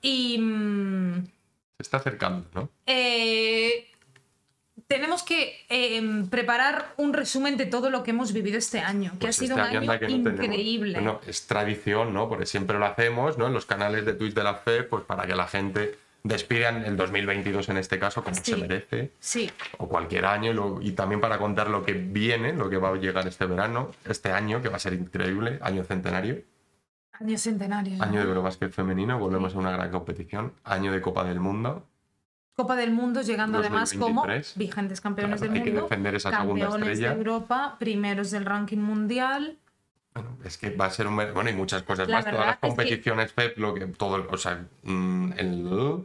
Y mm, Se está acercando, ¿no? eh, tenemos que eh, preparar un resumen de todo lo que hemos vivido este año, que Pues ha sido este un año tenemos. increíble. Bueno, es tradición, ¿no? Porque siempre lo hacemos, ¿no? En los canales de Twitch de la FE, pues para que la gente despidan el 2022 en este caso, como Sí. se merece, Sí, o cualquier año, y lo- y también para contar lo que viene, lo que va a llegar este verano, este año, que va a ser increíble, año centenario, año centenario. ¿no? año de Eurobasket femenino, volvemos a una gran competición, año de Copa del Mundo, Copa del Mundo llegando además como 2023. vigentes campeones Claro, del hay que mundo, defender esa segunda campeones estrella. de Europa, primeros del ranking mundial. Bueno, es que va a ser un... Bueno, y muchas cosas La más. Todas las es que- competiciones FEP, lo que todo... O sea, mm, el...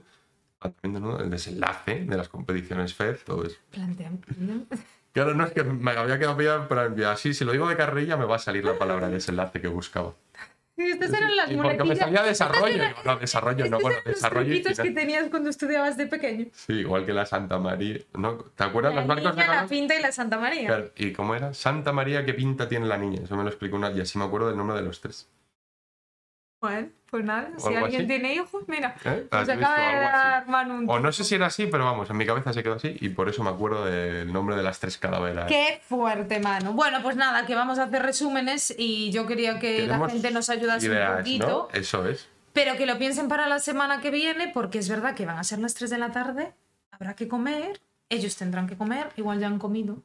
El desenlace de las competiciones FEP, todo es... Plantean- Claro, no es que me había quedado pillado, pero así, si lo digo de carrilla me va a salir la palabra desenlace que buscaba. Estas eran las Y porque me salía desarrollo. No, desarrollo no, bueno, eran los desarrollo y truquitos que tenías cuando estudiabas de pequeño. Sí, igual que la Santa María. ¿no? ¿Te acuerdas La los barcos de niña, la Colón? pinta y la Santa María. Claro, ¿Y cómo era? Santa María, ¿qué pinta tiene la niña? Eso me lo explicó una y así me acuerdo del nombre de los tres. Bueno, pues nada, si alguien así. tiene hijos, mira, ¿Eh? nos ¿Has visto acaba de dar Manu un O no sé si era así, pero vamos, en mi cabeza se quedó así y por eso me acuerdo del nombre de las tres calaveras. Qué fuerte, mano. Bueno, pues nada, que vamos a hacer resúmenes y yo quería que la gente nos ayudase un poquito, ¿no? Eso es. pero que lo piensen para la semana que viene, porque es verdad que van a ser las 3 de la tarde, habrá que comer, ellos tendrán que comer, igual ya han comido.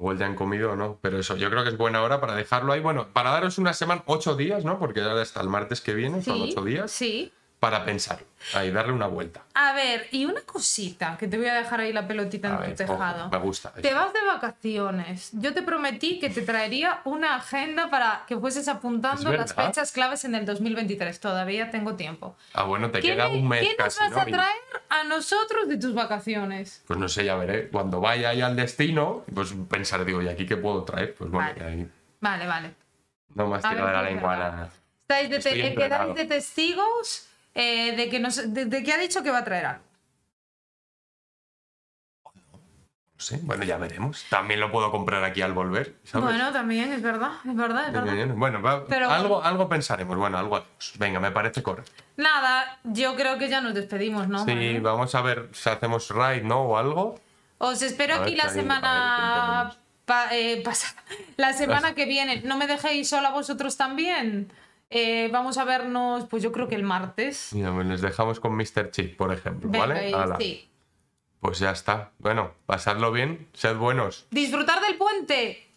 Igual ya han comido o no, pero eso, yo creo que es buena hora para dejarlo ahí. Bueno, para daros una semana, ocho días, ¿no? Porque ya hasta el martes que viene, son ocho días, Sí. Para pensarlo. Ahí, darle una vuelta. A ver, y una cosita, que te voy a dejar ahí la pelotita A en ver, tu tejado. ojo, me gusta. Te vas de vacaciones. Yo te prometí que te traería una agenda para que fueses apuntando las fechas claves en el 2023. Todavía tengo tiempo. Ah, bueno, te ¿Qué, queda un mes qué nos vas ¿no? a traer a nosotros de tus vacaciones? Pues no sé, ya veré. Cuando vaya ahí al destino, pues pensaré, digo, ¿y aquí qué puedo traer? Pues bueno, Vale. ahí Vale, vale. no más tiro de la lengua. nada. Estáis de te- eh, quedáis de testigos eh, de, que nos, de, de que ha dicho que va a traer algo. Sé, bueno, ya veremos. También lo puedo comprar aquí al volver, ¿sabes? Bueno, también, es verdad, es verdad, es verdad. Bueno, va- Pero- algo, algo pensaremos. Bueno, algo haremos. Venga, me parece correcto. Nada, yo creo que ya nos despedimos, ¿no? sí, vamos a ver si hacemos raid, ¿no? O algo. Os espero A ver aquí la semana pa- eh, pasada. La semana que viene. ¿No me dejéis sola vosotros también? Eh, vamos a vernos, pues yo creo que el martes. Mira, les dejamos con Mr. Chip, por ejemplo, ¿vale? sí. Pues ya está. Bueno, pasadlo bien, sed buenos. Disfrutar del puente.